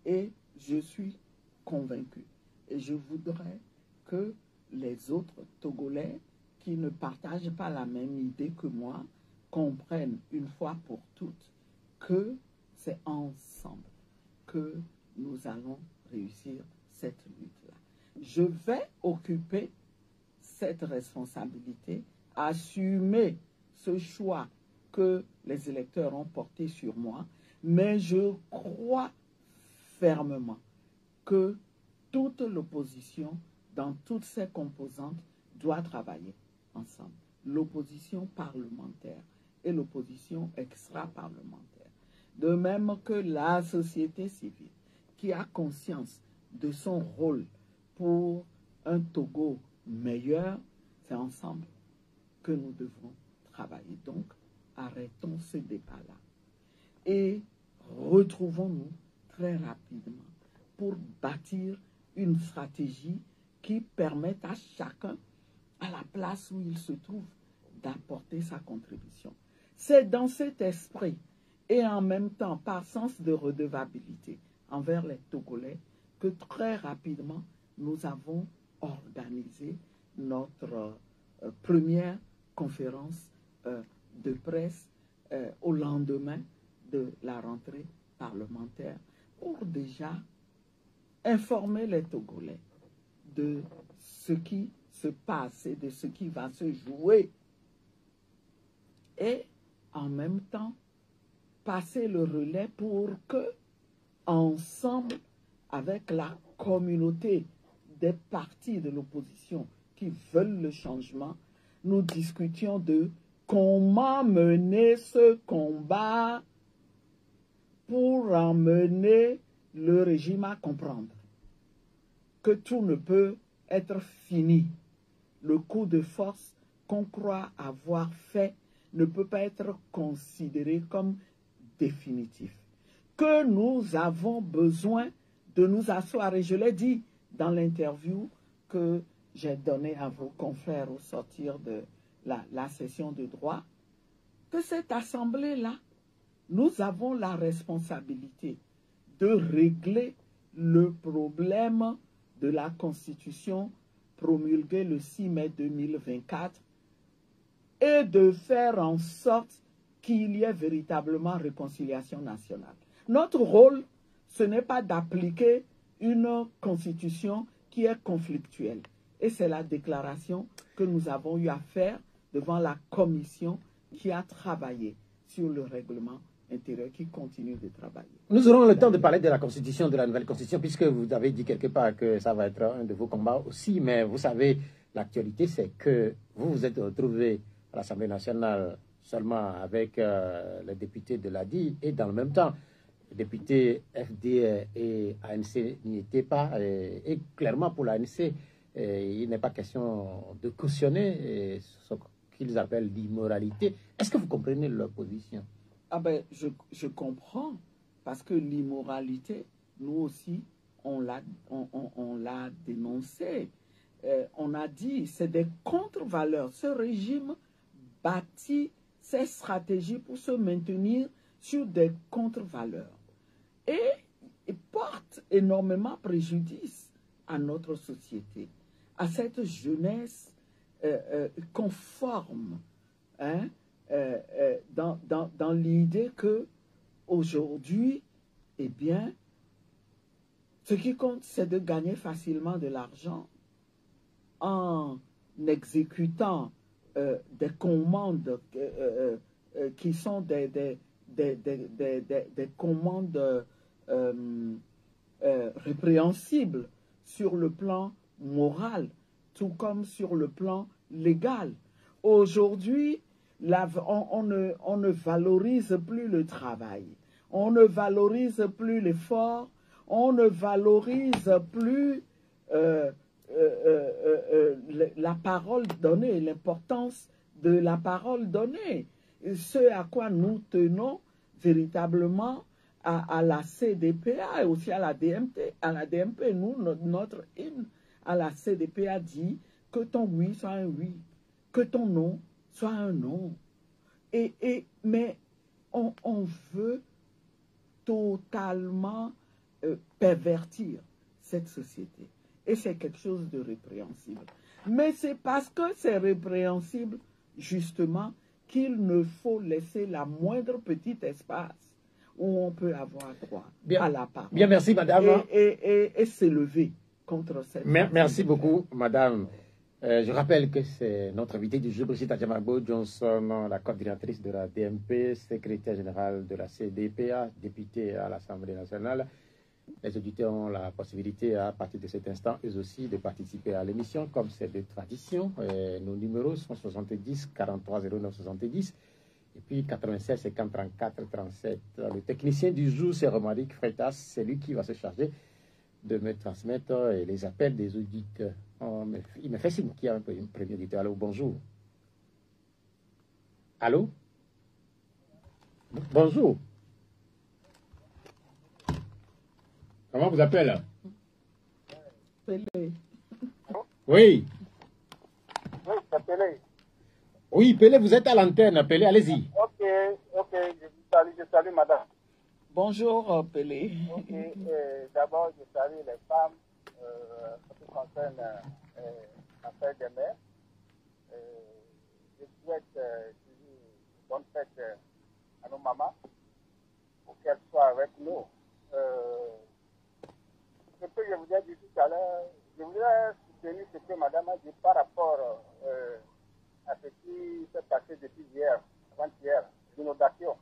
Et je suis convaincu et je voudrais que les autres Togolais qui ne partagent pas la même idée que moi comprennent une fois pour toutes que c'est ensemble que nous allons réussir cette lutte-là. Je vais occuper cette responsabilité, assumer ce choix que les électeurs ont porté sur moi, mais je crois fermement que toute l'opposition, dans toutes ses composantes, doit travailler ensemble. L'opposition parlementaire et l'opposition extra-parlementaire de même que la société civile qui a conscience de son rôle pour un Togo meilleur, c'est ensemble que nous devons travailler. Donc, arrêtons ce débat-là et retrouvons-nous très rapidement pour bâtir une stratégie qui permette à chacun, à la place où il se trouve, d'apporter sa contribution. C'est dans cet esprit et en même temps par sens de redevabilité envers les Togolais que très rapidement nous avons organisé notre euh, première conférence euh, de presse euh, au lendemain de la rentrée parlementaire pour déjà informer les Togolais de ce qui se passe et de ce qui va se jouer. Et en même temps, passer le relais pour que, ensemble, avec la communauté des partis de l'opposition qui veulent le changement, nous discutions de comment mener ce combat pour emmener le régime à comprendre que tout ne peut être fini. Le coup de force qu'on croit avoir fait ne peut pas être considéré comme définitif. Que nous avons besoin de nous asseoir, et je l'ai dit dans l'interview que j'ai donnée à vos confrères au sortir de la, la session de droit, que cette assemblée-là, nous avons la responsabilité de régler le problème de la Constitution promulguée le 6 mai 2024 et de faire en sorte qu'il y ait véritablement réconciliation nationale. Notre rôle, ce n'est pas d'appliquer une constitution qui est conflictuelle. Et c'est la déclaration que nous avons eu à faire devant la commission qui a travaillé sur le règlement intérieur, qui continue de travailler. Nous aurons le temps de parler de la constitution, de la nouvelle constitution, puisque vous avez dit quelque part que ça va être un de vos combats aussi, mais vous savez, l'actualité, c'est que vous vous êtes retrouvé à l'Assemblée nationale seulement avec euh, les députés de l'ADI et dans le même temps, les députés FD et ANC n'y étaient pas. Et, clairement, pour l'ANC, il n'est pas question de cautionner ce qu'ils appellent l'immoralité. Est-ce que vous comprenez leur position? Ah ben, je, je comprends, parce que l'immoralité, nous aussi, on l'a on, on, dénoncé. Euh, on a dit, c'est des contre-valeurs. Ce régime bâtit ses stratégies pour se maintenir sur des contre-valeurs. Et, il porte énormément préjudice à notre société, à cette jeunesse euh, euh, conforme hein, euh, dans, dans, dans l'idée que aujourd'hui, eh bien, ce qui compte, c'est de gagner facilement de l'argent en exécutant des commandes qui sont des, des, des, des commandes répréhensibles sur le plan moral, tout comme sur le plan légal. Aujourd'hui, on, ne, on ne valorise plus le travail, on ne valorise plus l'effort, on ne valorise plus euh, euh, euh, la parole donnée, l'importance de la parole donnée. Ce à quoi nous tenons véritablement à, la CDPA et aussi à la DMT, à la DMP, nous, notre hymne à la CDPA dit que ton oui soit un oui, que ton non soit un non. Et, et mais on, veut totalement pervertir cette société. Et c'est quelque chose de répréhensible. Mais c'est parce que c'est répréhensible, justement, qu'il ne faut laisser la moindre petit espace où on peut avoir droit à la parole. Bien, merci, madame. Et, et, s'élever contre cette. merci beaucoup, madame. Euh, je rappelle que c'est notre invité du jour, Brigitte Adjamabo Johnson, la coordinatrice de la DMP, secrétaire générale de la CDPA, députée à l'Assemblée nationale. Les auditeurs ont la possibilité, à partir de cet instant, eux aussi, de participer à l'émission, comme c'est de tradition. Euh, nos numéros sont 70 43 09 70 et puis 96 50 34 37. Le technicien du jour, c'est Romaric Freitas. C'est lui qui va se charger de me transmettre euh, les appels des auditeurs. il me fait signe qu'il y a un premier auditeur. Allô, bonjour. Allô? Bonjour. Comment vous appelez Pelé. Oui. Oui, c'est Pelé. Oui, Pelé, vous êtes à l'antenne. Pelé, allez-y. Ok, ok, je vous salue, je salue madame. Bonjour, euh, Pelé. Ok, euh, d'abord, je salue les femmes euh, ce qui concerne euh, l'affaire des mères. Euh, je souhaite euh, une bonne fête à nos mamans pour qu'elles soient avec nous. Ce que je vous ai dit tout à l'heure, je voudrais soutenir ce que madame a dit par rapport à ce qui s'est passé depuis hier, avant-hier, l'inondation.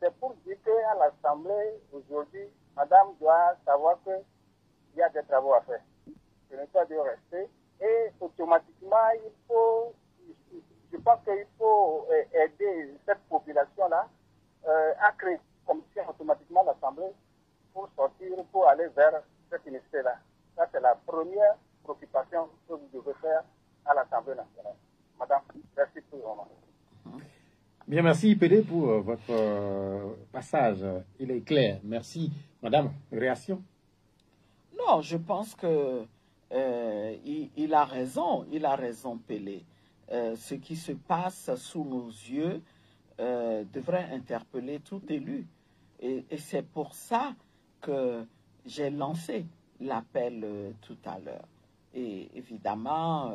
C'est pour dire qu'à l'Assemblée, aujourd'hui, madame doit savoir qu'il y a des travaux à faire. Ce n'est pas de rester. Et automatiquement, il faut, je pense qu'il faut euh, aider cette population-là euh, à créer comme si automatiquement l'Assemblée pour sortir, pour aller vers cette ministère-là. Ça, c'est la première préoccupation que vous devez faire à l'Assemblée nationale. Madame, merci pour le Bien, merci PD pour euh, votre euh, passage. Il est clair. Merci. Madame, réaction? Non, je pense que euh, il, a raison. Il a raison, Pelé. ce qui se passe sous nos yeux devrait interpeller tout élu. Et, et c'est pour ça que j'ai lancé l'appel tout à l'heure. Et évidemment,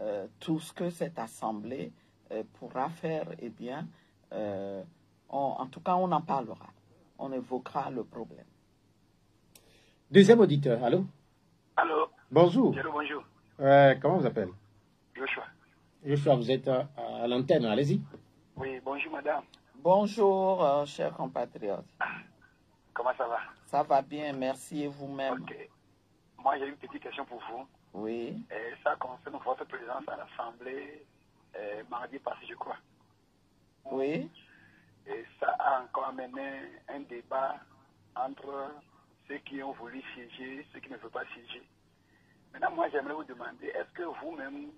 euh, tout ce que cette assemblée euh, pourra faire, eh bien, euh, en tout cas, on en parlera. On évoquera le problème. Deuxième auditeur, allô? Allô? Bonjour. Allô, bonjour. Euh, comment vous appelez Joshua. Joshua, vous êtes à, à l'antenne, allez-y. Oui, bonjour madame. Bonjour, euh, chers compatriotes. Comment ça va? Ça va bien, merci et vous-même? Ok. Moi, j'ai une petite question pour vous. Oui. Et ça concerne votre présence à l'Assemblée euh, mardi passé, je crois. Oui. Et ça a encore amené un débat entre ceux qui ont voulu siéger et ceux qui ne veulent pas siéger. Maintenant, moi, j'aimerais vous demander, est-ce que vous-même,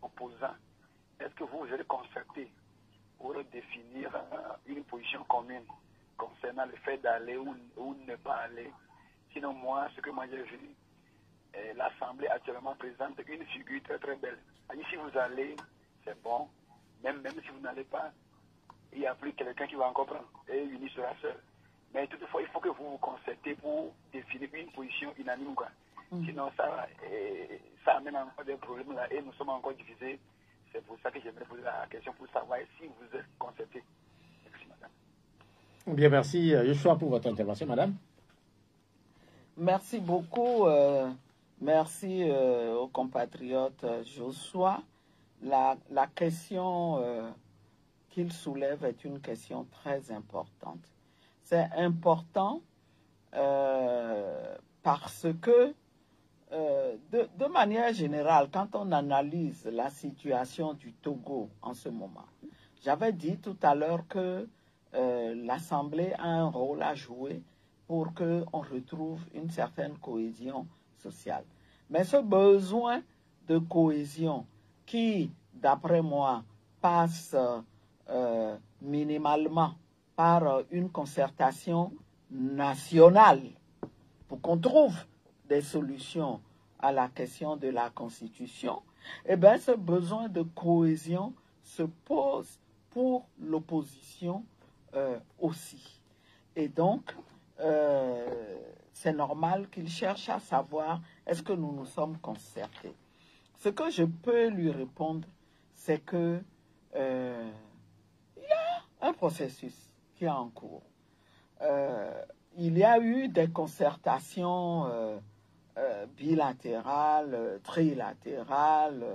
opposants, est-ce que vous vous êtes concerté pour définir euh, une position commune? Concernant le fait d'aller ou, ou ne pas aller Sinon, moi, ce que moi j'ai vu, euh, l'Assemblée actuellement présente une figure très très belle. Et si vous allez, c'est bon. Même, même si vous n'allez pas, il n'y a plus quelqu'un qui va encore prendre. Et l'uni sera seul. Mais toutefois, il faut que vous vous concertez pour définir une position unanime. Quoi. Sinon, ça, euh, ça amène encore des problèmes là et nous sommes encore divisés. C'est pour ça que j'aimerais poser la question pour savoir si vous êtes concertés. Bien, merci euh, Joshua pour votre intervention, madame. Merci beaucoup. euh, merci euh, aux compatriotes euh, Joshua. La, la question euh, qu'il soulève est une question très importante. C'est important euh, parce que, euh, de, de manière générale, quand on analyse la situation du Togo en ce moment, j'avais dit tout à l'heure que euh, l'Assemblée a un rôle à jouer pour qu'on retrouve une certaine cohésion sociale. Mais ce besoin de cohésion qui, d'après moi, passe euh, minimalement par une concertation nationale pour qu'on trouve des solutions à la question de la Constitution, eh bien, ce besoin de cohésion se pose pour l'opposition euh, aussi. Et donc, euh, c'est normal qu'il cherche à savoir est-ce que nous nous sommes concertés? Ce que je peux lui répondre, c'est que euh, il y a un processus qui est en cours. Il y a eu des concertations bilatérales, trilatérales.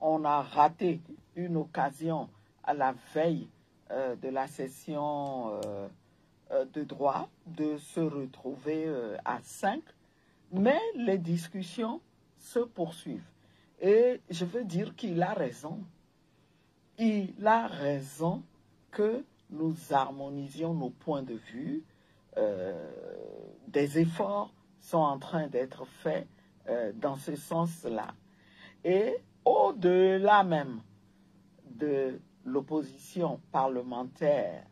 on a raté une occasion à la veille euh, de la session euh, euh, de droit de se retrouver à cinq, mais les discussions se poursuivent. Et je veux dire qu'il a raison. Il a raison que nous harmonisions nos points de vue. Des efforts sont en train d'être faits dans ce sens-là. Et au-delà même de l'opposition parlementaire,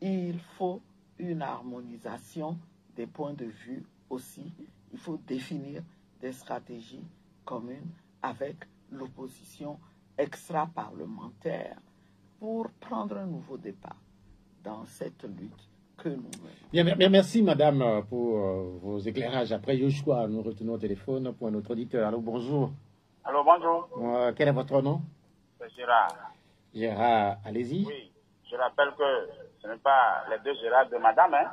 il faut une harmonisation des points de vue aussi. Il faut définir des stratégies communes avec l'opposition extra-parlementaire pour prendre un nouveau départ dans cette lutte que nous menons. Bien, bien, merci, madame, pour euh, vos éclairages. Après Joshua, nous retenons au téléphone pour un autre auditeur. Allô, bonjour. Alors bonjour, Euh, quel est votre nom? C'est Gérard. Gérard, allez-y. Oui, je rappelle que ce n'est pas les deux Gérard de madame, hein.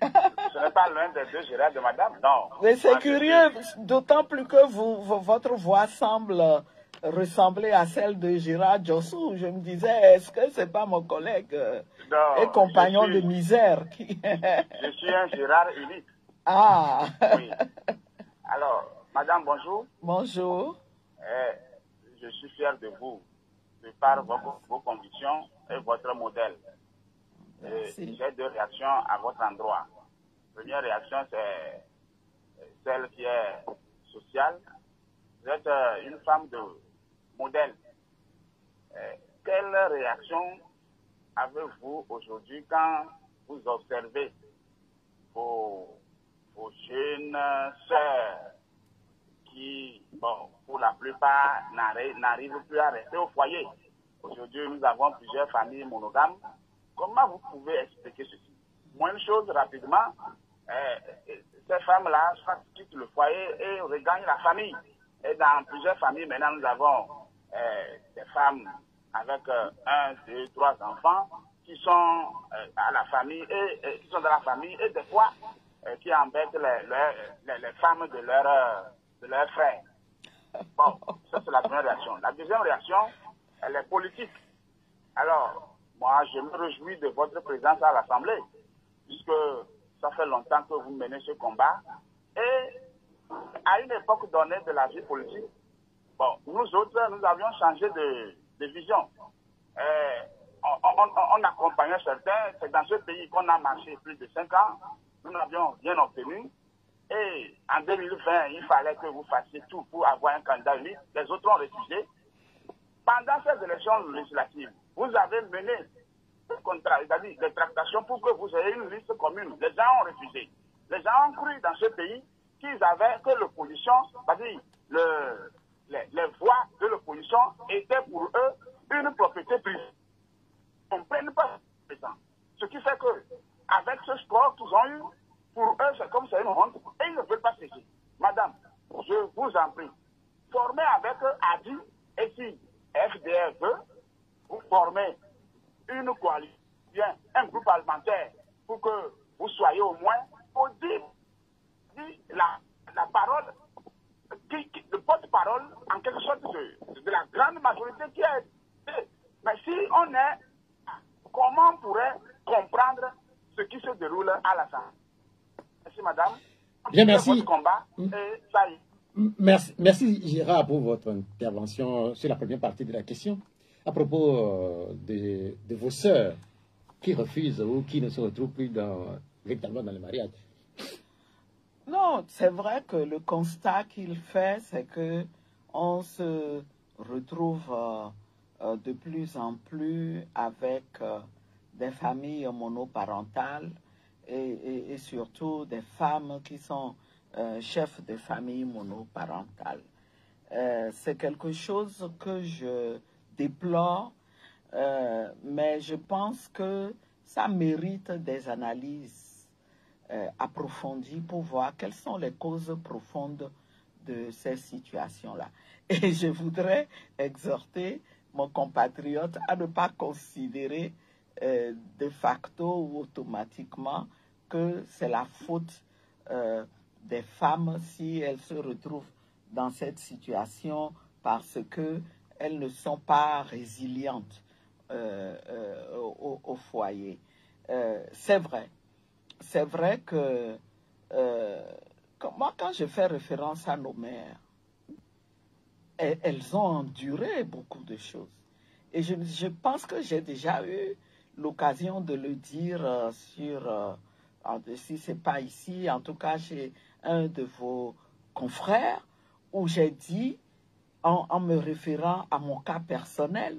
ce n'est pas l'un des deux Gérard de madame, non. Mais c'est curieux, d'autant plus que vous, vo- votre voix semble ressembler à celle de Gérard Jossou. Je me disais, est-ce que c'est pas mon collègue euh, Non, et compagnon suis- de misère qui... Je suis un Gérard unique. ah, Oui. Alors, madame, bonjour. bonjour. Eh, je suis fier de vous, de par vos, vos convictions et votre modèle. J'ai deux réactions à votre endroit. Première réaction, c'est celle qui est sociale. Vous êtes euh, une femme de modèle. Eh, quelle réaction avez-vous aujourd'hui quand vous observez vos, vos jeunes sœurs? Qui, bon, pour la plupart, n'arri- n'arrivent plus à rester au foyer. Aujourd'hui, nous avons plusieurs familles monogames. Comment vous pouvez expliquer ceci? Moi, une chose rapidement, euh, ces femmes-là quittent le foyer et regagnent la famille. Et dans plusieurs familles, maintenant, nous avons euh, des femmes avec euh, un, deux, trois enfants qui sont à la famille et, qui sont dans la famille et des fois qui embêtent les, les, femmes de leurs de leur frères. Bon, ça c'est la première réaction. La deuxième réaction, elle est politique. Alors, moi, je me réjouis de votre présence à l'Assemblée, puisque ça fait longtemps que vous menez ce combat. Et à une époque donnée de la vie politique, bon, nous autres, nous avions changé de, vision. Euh, on, on, accompagnait certains. C'est dans ce pays qu'on a marché plus de cinq ans. Nous l'avions bien obtenu. Et en 2020, il fallait que vous fassiez tout pour avoir un candidat unique. Les autres ont refusé. Pendant ces élections législatives, vous avez mené des tractations pour que vous ayez une liste commune. Les gens ont refusé. Les gens ont cru dans ce pays qu'ils avaient que l'opposition, c'est-à-dire le, les, les, voix de l'opposition étaient pour eux une propriété privée. Ils ne comprennent pas Ce qui fait que, avec ce score qu'ils ont eu, pour eux, c'est comme c'est une honte et ils ne veulent pas cesser. Madame, je vous en prie, formez avec ADI et si FDF veut, vous formez une coalition, un groupe parlementaire pour que vous soyez au moins audible la, la parole, le porte-parole, en quelque sorte, de, de, la grande majorité qui est. Mais si on est, comment on pourrait comprendre ce qui se déroule à l'Assemblée? Merci, madame. Bien, merci. Combat et ça y est. Merci, merci Gérard pour votre intervention sur la première partie de la question. À propos euh, de, de, vos sœurs qui refusent ou qui ne se retrouvent plus dans, véritablement dans le mariage. Non, c'est vrai que le constat qu'il fait, c'est que on se retrouve euh, euh, de plus en plus avec des familles monoparentales et, surtout des femmes qui sont euh, chefs de famille monoparentales. c'est quelque chose que je déplore, mais je pense que ça mérite des analyses euh, approfondies pour voir quelles sont les causes profondes de ces situations-là. Et je voudrais exhorter mon compatriote à ne pas considérer euh, de facto ou automatiquement que c'est la faute euh, des femmes si elles se retrouvent dans cette situation parce qu'elles ne sont pas résilientes au, au, foyer. c'est vrai, c'est vrai que, euh, moi, quand je fais référence à nos mères, elles, elles ont enduré beaucoup de choses. Et je, je pense que j'ai déjà eu l'occasion de le dire euh, sur, euh, si ce n'est pas ici, en tout cas chez un de vos confrères, où j'ai dit, en, me référant à mon cas personnel,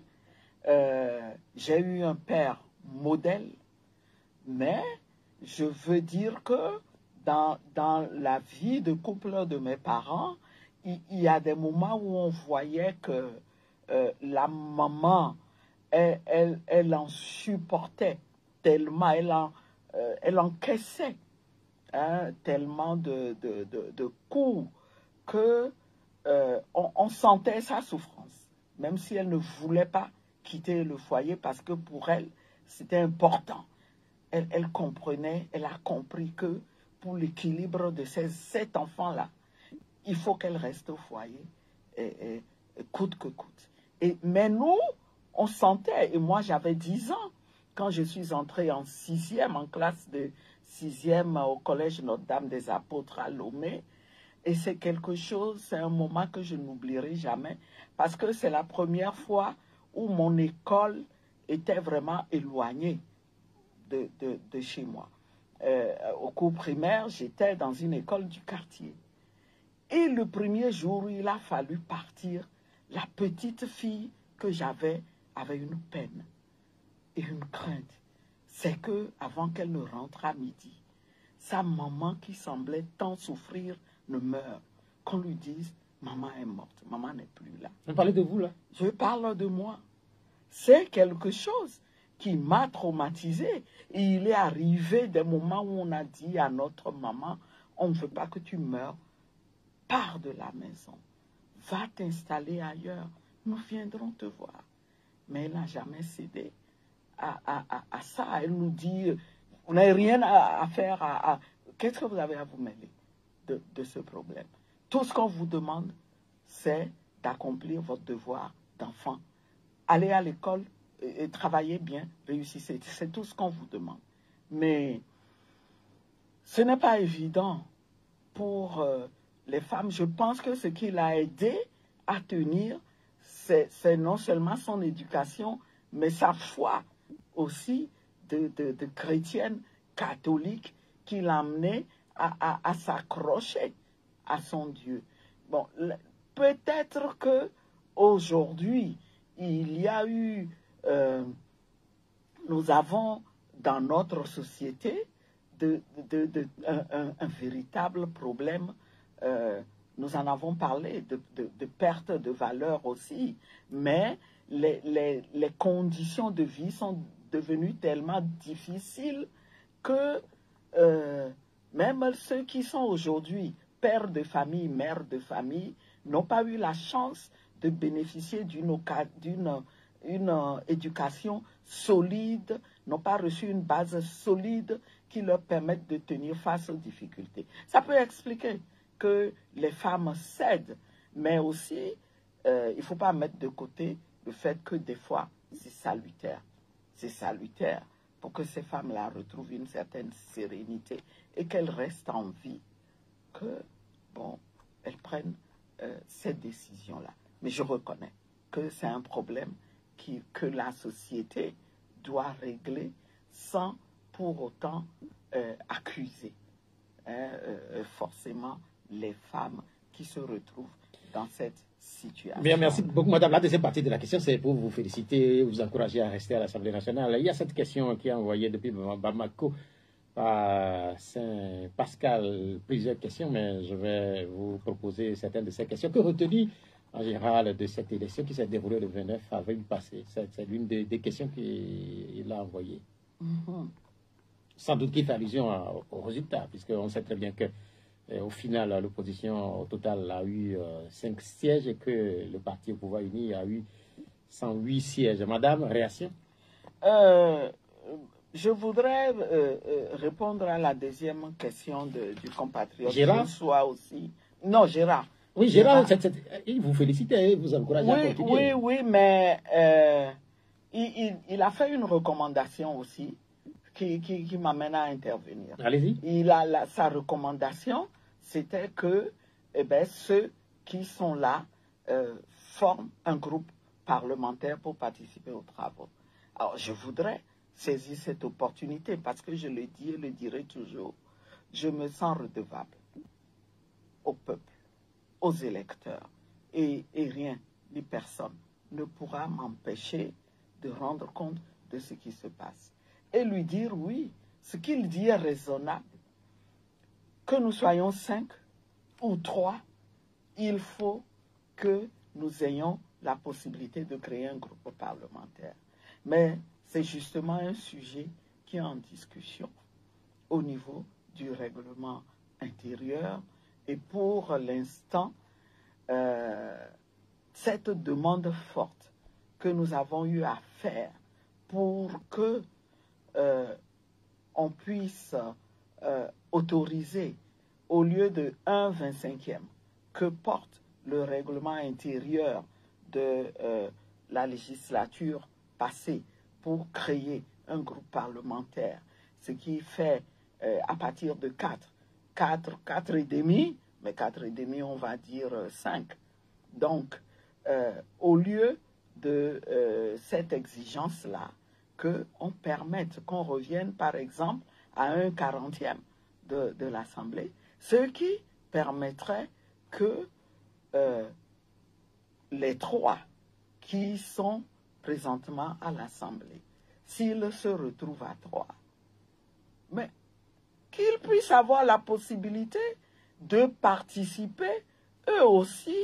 euh, j'ai eu un père modèle, mais je veux dire que dans, dans la vie de couple de mes parents, il, il, y a des moments où on voyait que euh, la maman, elle, elle, elle, en supportait tellement, elle, en, euh, elle encaissait hein, tellement de, de, coups que euh, on, sentait sa souffrance, même si elle ne voulait pas quitter le foyer parce que pour elle, c'était important elle, comprenait, elle a compris que pour l'équilibre de ces sept enfants-là, il faut qu'elle reste au foyer, et, coûte que coûte. Et, mais nous, on sentait, et moi j'avais 10 ans, quand je suis entrée en sixième, en classe de sixième au collège Notre-Dame des Apôtres à Lomé, et c'est quelque chose, c'est un moment que je n'oublierai jamais, parce que c'est la première fois où mon école était vraiment éloignée de, chez moi. Euh, au cours primaire, j'étais dans une école du quartier. Et le premier jour où il a fallu partir, la petite fille que j'avais avait une peine et une crainte. C'est que avant qu'elle ne rentre à midi, sa maman qui semblait tant souffrir ne meurt. Qu'on lui dise, maman est morte, maman n'est plus là. Vous parlez de vous là? Je parle de moi. C'est quelque chose qui m'a traumatisé. Et il est arrivé des moments où on a dit à notre maman, on ne veut pas que tu meurs, pars de la maison, va t'installer ailleurs, nous viendrons te voir. Mais elle n'a jamais cédé à, à, à, à, ça. Elle nous dit, on n'a rien à, faire, Qu'est-ce que vous avez à vous mêler de, de ce problème? Tout ce qu'on vous demande, c'est d'accomplir votre devoir d'enfant. Allez à l'école, et, travaillez bien, réussissez. C'est tout ce qu'on vous demande. Mais ce n'est pas évident pour euh, les femmes. Je pense que ce qui l'a aidé à tenir, c'est non seulement son éducation, mais sa foi aussi de, de- de chrétienne catholique qui l'a amené à, s'accrocher à son Dieu. Bon, peut-être que aujourd'hui il y a eu, euh, nous avons dans notre société de, un, véritable problème. euh, nous en avons parlé de, perte de valeur aussi, mais les conditions de vie sont devenues tellement difficiles que euh, même ceux qui sont aujourd'hui pères de famille, mères de famille, n'ont pas eu la chance de bénéficier d'une euh, éducation solide, n'ont pas reçu une base solide qui leur permette de tenir face aux difficultés. Ça peut expliquer que les femmes cèdent, mais aussi, euh, il ne faut pas mettre de côté le fait que des fois, c'est salutaire. C'est salutaire pour que ces femmes-là retrouvent une certaine sérénité et qu'elles restent en vie, que, bon, elles prennent euh, cette décision-là. Mais je reconnais que c'est un problème que la société doit régler sans pour autant euh, accuser hein, euh, forcément les femmes qui se retrouvent dans cette Bien, merci beaucoup, madame. La deuxième partie de la question, c'est pour vous féliciter, vous encourager à rester à l'Assemblée nationale. Il y a cette question qui est envoyée depuis Bamako par Saint-Pascal, plusieurs questions, mais je vais vous proposer certaines de ces questions. Que retenir en général de cette élection qui s'est déroulée le 29 avril passé C'est l'une des, des questions qu'il a envoyées. Mhm. Sans doute qu'il fait allusion à- au résultat, puisqu'on sait très bien que au final, l'opposition au total a eu euh, 5 sièges et que le parti au pouvoir uni a eu 108 sièges. Madame, réaction? Euh, je voudrais euh, répondre à la deuxième question de- du compatriote. Gérard Soit aussi. Non, Gérard. Oui, Gérard, c'est- il vous félicite et vous encourage à Oui, continuer. oui, oui, mais euh, il, il- il a fait une recommandation aussi qui, qui- qui m'amène à intervenir. Allez-y. Il a la- sa recommandation, c'était que eh ben, ceux qui sont là euh, forment un groupe parlementaire pour participer aux travaux. Alors, je voudrais saisir cette opportunité parce que je le dis et le dirai toujours. Je me sens redevable au peuple, aux électeurs, et, et rien ni personne ne pourra m'empêcher de rendre compte de ce qui se passe. Et lui dire oui, ce qu'il dit est raisonnable. Que nous soyons cinq ou trois, il faut que nous ayons la possibilité de créer un groupe parlementaire. Mais c'est justement un sujet qui est en discussion au niveau du règlement intérieur. Et pour l'instant, euh, cette demande forte que nous avons eu à faire pour que euh, on puisse euh, autoriser au lieu de 1 25e que porte le règlement intérieur de euh, la législature passée pour créer un groupe parlementaire, ce qui fait euh, à partir de 4, 4, 4 et demi, mais 4 et demi, on va dire 5. Donc, au lieu de cette exigence-là, qu'on permette qu'on revienne, par exemple, à un quarantième de, l'Assemblée, ce qui permettrait que euh, les trois qui sont présentement à l'Assemblée, s'ils se retrouvent à trois, mais qu'ils puissent avoir la possibilité de participer eux aussi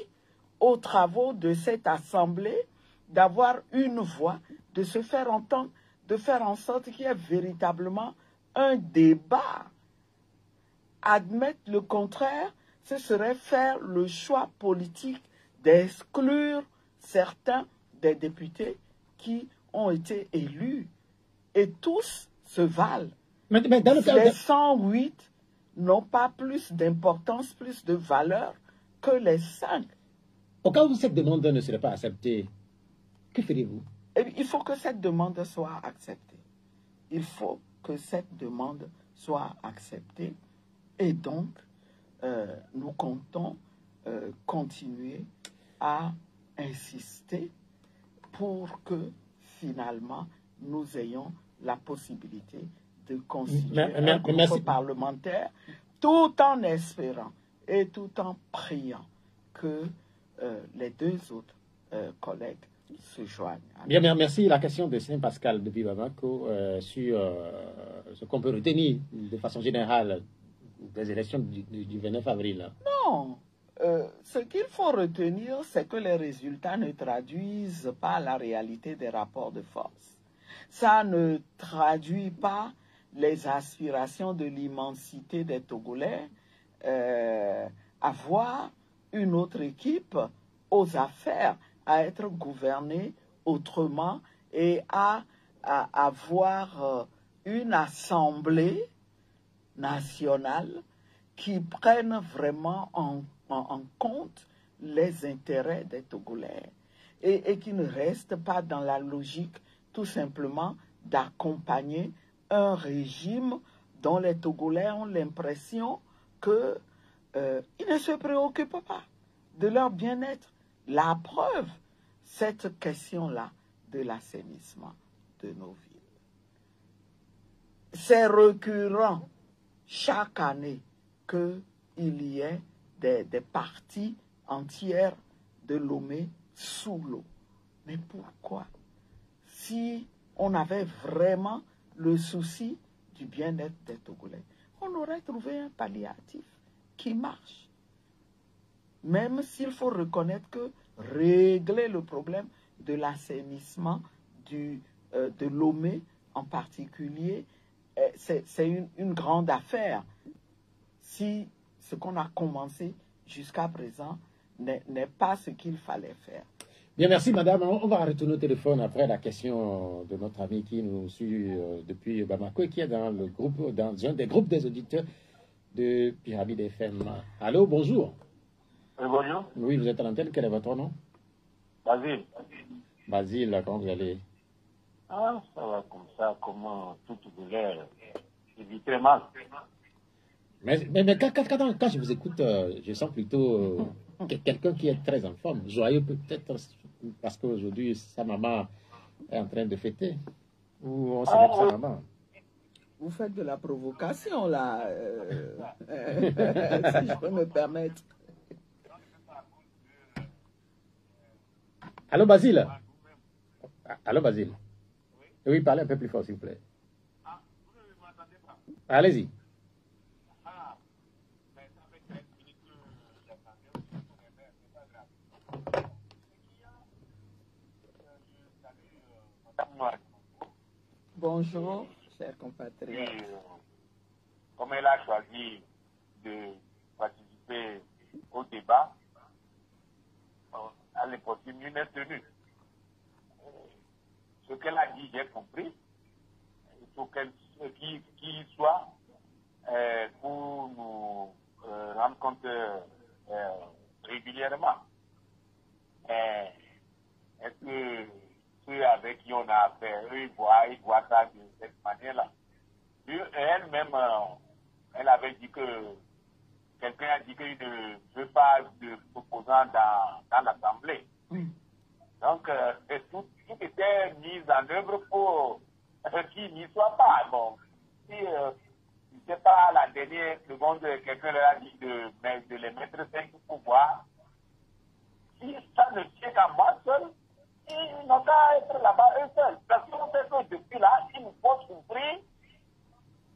aux travaux de cette Assemblée, d'avoir une voix, de se faire entendre, de faire en sorte qu'il y ait véritablement un débat. Admettre le contraire, ce serait faire le choix politique d'exclure certains des députés qui ont été élus. Et tous se valent. Mais, mais dans le cas Les de- 108 n'ont pas plus d'importance, plus de valeur que les cinq. Au cas où cette demande ne serait pas acceptée, que ferez-vous Et il faut que cette demande soit acceptée. Il faut que cette demande soit acceptée. Et donc, euh, nous comptons euh, continuer à insister pour que finalement nous ayons la possibilité de constituer un groupe merci. parlementaire tout en espérant et tout en priant que euh, les deux autres collègues se joignent. à Bien, bien, merci. La question de Saint-Pascal depuis Bamako euh, sur euh, ce qu'on peut retenir de façon générale des élections du, du- du 29 avril. Non. Euh, ce qu'il faut retenir, c'est que les résultats ne traduisent pas la réalité des rapports de force. Ça ne traduit pas les aspirations de l'immensité des Togolais euh, à voir une autre équipe aux affaires, à être gouvernée autrement et à, à avoir euh, une assemblée nationale qui prennent vraiment en, en- compte les intérêts des Togolais et, qui ne restent pas dans la logique tout simplement d'accompagner un régime dont les Togolais ont l'impression que euh, ne se préoccupent pas de leur bien-être. La preuve, cette question-là de l'assainissement de nos villes. C'est récurrent chaque année qu'il y ait des, parties entières de Lomé sous l'eau. Mais pourquoi? Si on avait vraiment le souci du bien-être des Togolais, on aurait trouvé un palliatif qui marche. Même s'il faut reconnaître que régler le problème de l'assainissement euh, de Lomé en particulier, euh, c'est une, grande affaire. Si ce qu'on a commencé jusqu'à présent n'est pas ce qu'il fallait faire. Bien, merci madame. On, va retourner au téléphone après la question de notre ami qui nous suit euh, depuis Bamako et qui est dans le groupe, dans un des groupes des auditeurs de Pyramide FM. Allô, bonjour. Oui, bonjour. Oui, vous êtes à l'antenne. Quel est votre nom? Basile. Basile, comment vous allez Ah, ça va comme ça, comment tout douleur. Je vis très mal. Mais, mais, mais quand, quand- quand- quand je vous écoute, euh, je sens plutôt euh, que- quelqu'un qui est très en forme, joyeux peut-être parce qu'aujourd'hui sa maman est en train de fêter. Ou on célèbre Ah, sa oui. maman. Vous faites de la provocation là, euh, si je peux me permettre. Allô, Basile? Allô, Basile? Oui, parlez un peu plus fort, s'il vous plaît. Allez-y. Bonjour, chers compatriotes. euh, comme elle a choisi de participer au débat, euh, elle est possible une est tenue. Euh, Ce qu'elle a dit, j'ai compris. Il faut qu'elle qu'il qu'il soit euh, pour nous euh, rendre compte euh, régulièrement. Euh, Est-ce que ceux avec qui on a affaire, eux, ils voient, ils voient ça de cette manière-là Elle-même, elle avait dit que quelqu'un a dit qu'il ne veut pas de proposants dans, dans l'Assemblée. Donc, euh, et tout, tout était mis en œuvre pour euh, qu'il n'y soit pas. Bon, si, euh, sais pas, la dernière seconde, quelqu'un leur a dit de, de les mettre cinq pouvoirs. Si ça ne tient qu'à moi seul, ils n'ont qu'à être là-bas eux seuls. Parce qu'on sait que depuis là, ils nous font souffrir.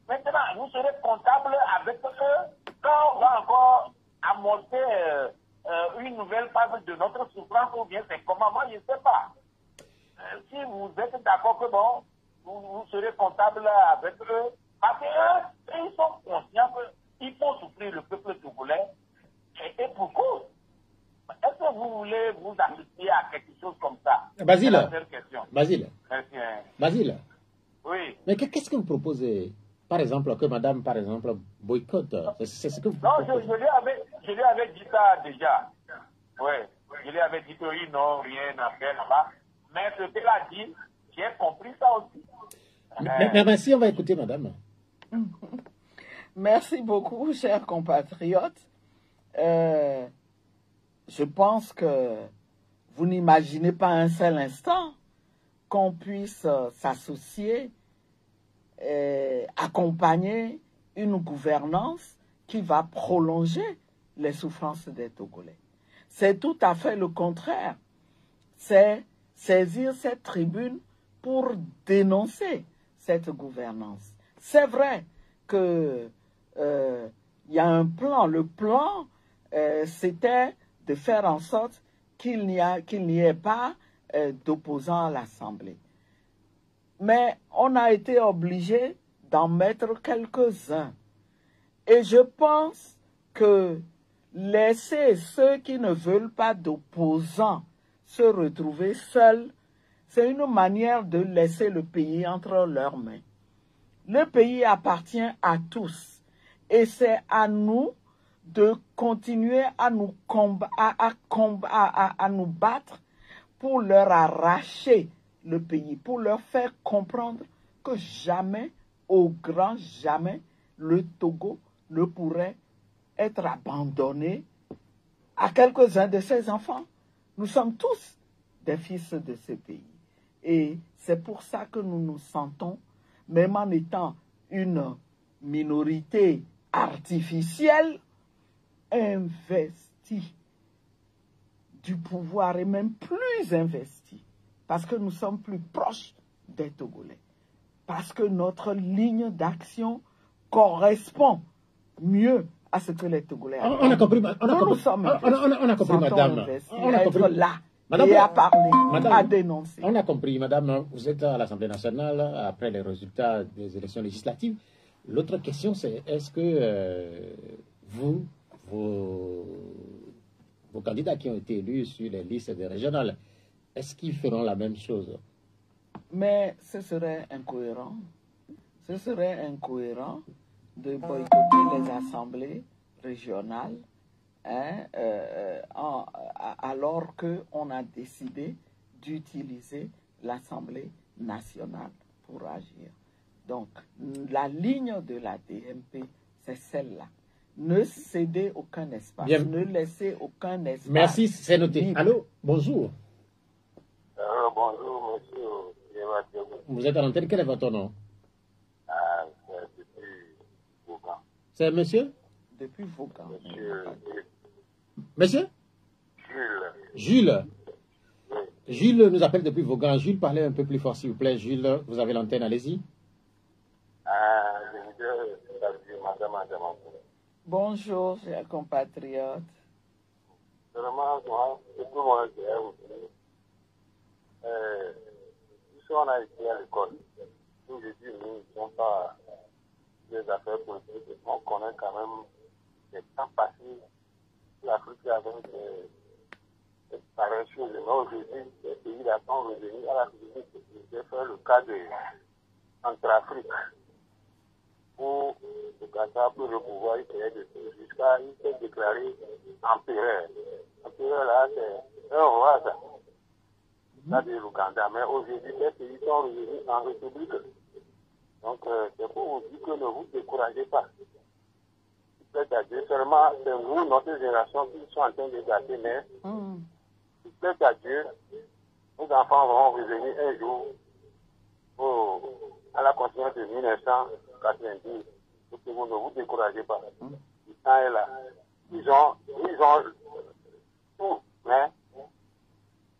Maintenant, vous serez comptable avec eux quand on va encore amorcer euh, euh, une nouvelle phase de notre souffrance ou bien c'est comment, moi je ne sais pas. Euh, si vous êtes d'accord que bon, vous, vous serez comptable avec eux, parce qu'eux, eux, ils sont conscients qu'ils font souffrir le peuple togolais et, et pour cause. Est-ce que vous voulez vous associer à quelque chose comme ça? Basile. Basile. Basile, Oui. mais que- qu'est-ce que vous proposez? Par exemple, que madame, par exemple, boycotte. C'est ce que vous Non, je, je, lui avais, je lui avais dit ça déjà. Ouais. Je lui avais dit que oui, non, rien à faire là-bas. Mais ce qu'elle a dit, j'ai compris ça aussi. Mais, mais merci, on va écouter madame. Merci beaucoup, chers compatriotes. Euh, je pense que vous n'imaginez pas un seul instant qu'on puisse euh, s'associer et accompagner une gouvernance qui va prolonger les souffrances des Togolais. C'est tout à fait le contraire. C'est saisir cette tribune pour dénoncer cette gouvernance. C'est vrai que euh, y a un plan. Le plan, euh, c'était de faire en sorte qu'il n'y qu'il ait pas euh, d'opposants à l'Assemblée. Mais on a été obligé d'en mettre quelques-uns. Et je pense que laisser ceux qui ne veulent pas d'opposants se retrouver seuls, c'est une manière de laisser le pays entre leurs mains. Le pays appartient à tous et c'est à nous de continuer à nous, nous battre pour leur arracher le pays, pour leur faire comprendre que jamais, au grand jamais, le Togo ne pourrait être abandonné à quelques-uns de ses enfants. Nous sommes tous des fils de ce pays. Et c'est pour ça que nous nous sentons, même en étant une minorité artificielle, investie du pouvoir et même plus investie, parce que nous sommes plus proches des Togolais, parce que notre ligne d'action correspond mieux à ce que les Togolais ont. On a compris, on a compris, on a, on a- compris, madame. On a compris. là Madame- et à parler, Madame- à dénoncer. On a compris, madame, vous êtes à l'Assemblée nationale après les résultats des élections législatives. L'autre question, c'est est-ce que euh, vous, vos, vos candidats qui ont été élus sur les listes des régionales, est-ce qu'ils feront la même chose? Mais ce serait incohérent. Ce serait incohérent de boycotter les assemblées régionales hein, euh, en- a- alors qu'on a décidé d'utiliser l'Assemblée nationale pour agir. Donc, la ligne de la DMP, c'est celle-là. Ne cédez aucun espace, Bien. ne laissez aucun espace. Merci, c'est noté. libre. Allô, bonjour. Euh, bonjour, monsieur. Vous êtes à l'antenne, quel est votre nom? Ah, c'est depuis. C'est monsieur? Depuis Vaughan. Monsieur Monsieur? Jules. Jules. Jules nous appelle depuis Vaughan. Jules, parlez un peu plus fort, s'il vous plaît. Jules, vous avez l'antenne, allez-y. Ah. Bonjour, chers compatriotes. Vraiment, moi, c'est tout moi qui aime aussi. Euh, nous on a été à l'école. Je dis, nous ne sommes pas des affaires politiques. On connaît quand même les temps passés. L'Afrique avait des, des choses. Mais aujourd'hui, les pays là sont revenus à la sécurité faire le cas de Centrafrique. Où le Qatar peut le pouvoir, il de jusqu'à, il s'est déclaré empereur. Empereur là, c'est un roi, ça. L'Ouganda. Mais aujourd'hui, ces pays sont revenus en République. Donc, euh, c'est pour vous dire que ne vous découragez pas. Dieu, seulement c'est vous, notre génération, qui sont en train de gâter, mais Hmm. plaît à Dieu, nos enfants vont revenir un jour au, à la conscience de 1990. Donc, vous ne vous découragez pas. Le temps est là. Ils ont, ils ont tout, mais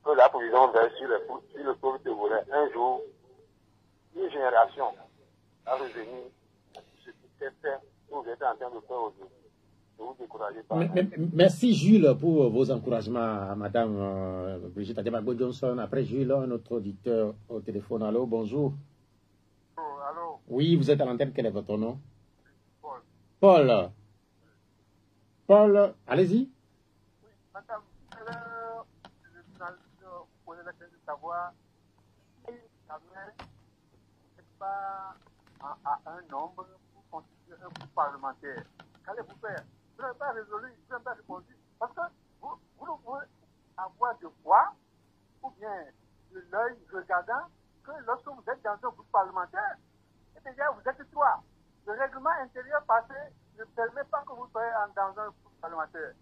que la prison veille sur le, sur le peuple de volet. Un jour, une génération va revenir à ce qui s'est fait, que vous êtes en train de faire aujourd'hui. Ne vous découragez pas. M- m- Merci Jules pour vos encouragements à Madame euh, Brigitte Ademago Johnson. Après Jules, un autre auditeur au téléphone. Allô, bonjour. allô, Oui, vous êtes à l'antenne. Quel est votre nom? Paul. Paul. Paul, allez-y. Madame, alors, le journaliste posait la question de savoir si pas à, un nombre pour constituer un groupe parlementaire. Qu'allez-vous faire? Vous n'avez pas résolu, vous n'avez pas répondu. Parce que vous, vous ne pouvez avoir de foi ou bien de l'œil regardant que lorsque vous êtes dans un groupe parlementaire, et déjà vous êtes trois. Le règlement intérieur passé ne permet pas que vous soyez dans un groupe parlementaire.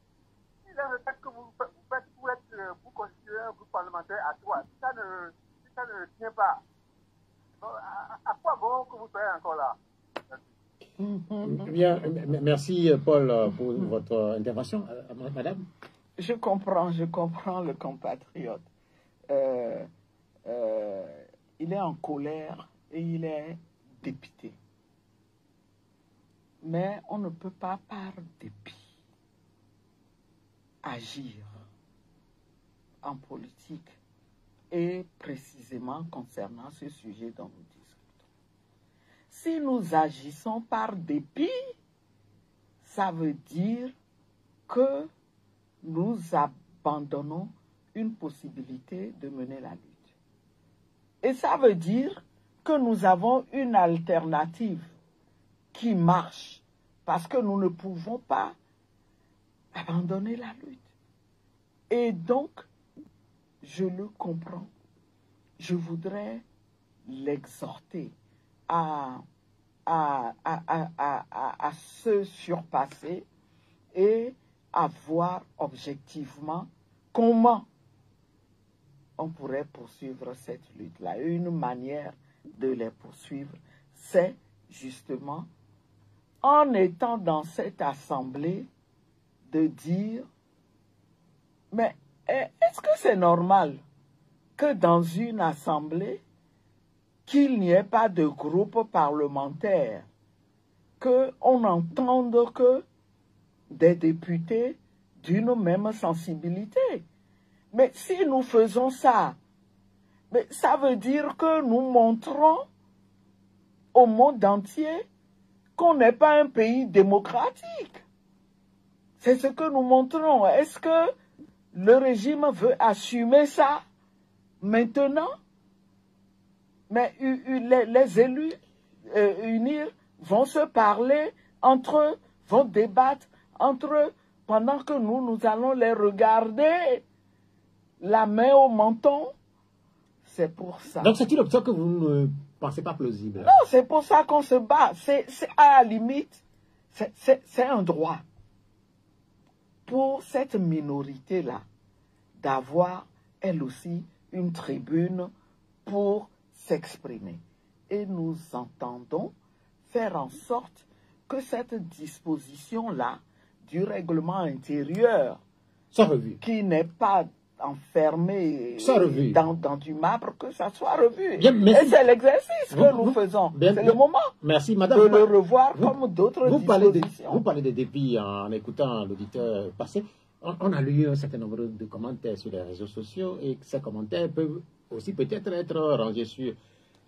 Là, le fait que vous, vous faites pour, être, euh, pour constituer un groupe parlementaire à trois, si ça ne, ça ne tient pas, bon, à, à quoi bon que vous soyez encore là? Bien, m- merci Paul euh, pour votre intervention. Euh, ma- Madame? Je comprends, je comprends le compatriote. Euh, euh, il est en colère et il est dépité. Mais on ne peut pas par dépit agir en politique et précisément concernant ce sujet dont nous discutons. Si nous agissons par dépit, ça veut dire que nous abandonnons une possibilité de mener la lutte. Et ça veut dire que nous avons une alternative qui marche parce que nous ne pouvons pas abandonner la lutte. Et donc, je le comprends. Je voudrais l'exhorter à, à, à, à, se surpasser et à voir objectivement comment on pourrait poursuivre cette lutte-là. Une manière de les poursuivre, c'est justement en étant dans cette assemblée de dire, mais eh, est-ce que c'est normal que dans une assemblée, qu'il n'y ait pas de groupe parlementaire, qu'on n'entende que des députés d'une même sensibilité? Mais si nous faisons ça, mais ça veut dire que nous montrons au monde entier qu'on n'est pas un pays démocratique. C'est ce que nous montrons. Est-ce que le régime veut assumer ça maintenant? Mais les, les élus euh, unis vont se parler entre eux, vont débattre entre eux, pendant que nous, nous allons les regarder la main au menton. C'est pour ça. Donc c'est une option que vous ne pensez pas plausible. Non, c'est pour ça qu'on se bat. C'est à la limite, c'est un droit pour cette minorité-là d'avoir, elle aussi, une tribune pour s'exprimer. Et nous entendons faire en sorte que cette disposition-là du règlement intérieur, qui n'est pas enfermé dans, dans du marbre, que ça soit revu. Bien, merci. Et c'est l'exercice que Vous- nous faisons. C'est le moment Merci de Madame. le revoir vous- comme d'autres Vous parlez, de, vous parlez des défis en écoutant l'auditeur passé. On, on a lu un certain nombre de commentaires sur les réseaux sociaux et ces commentaires peuvent aussi peut-être être rangés sur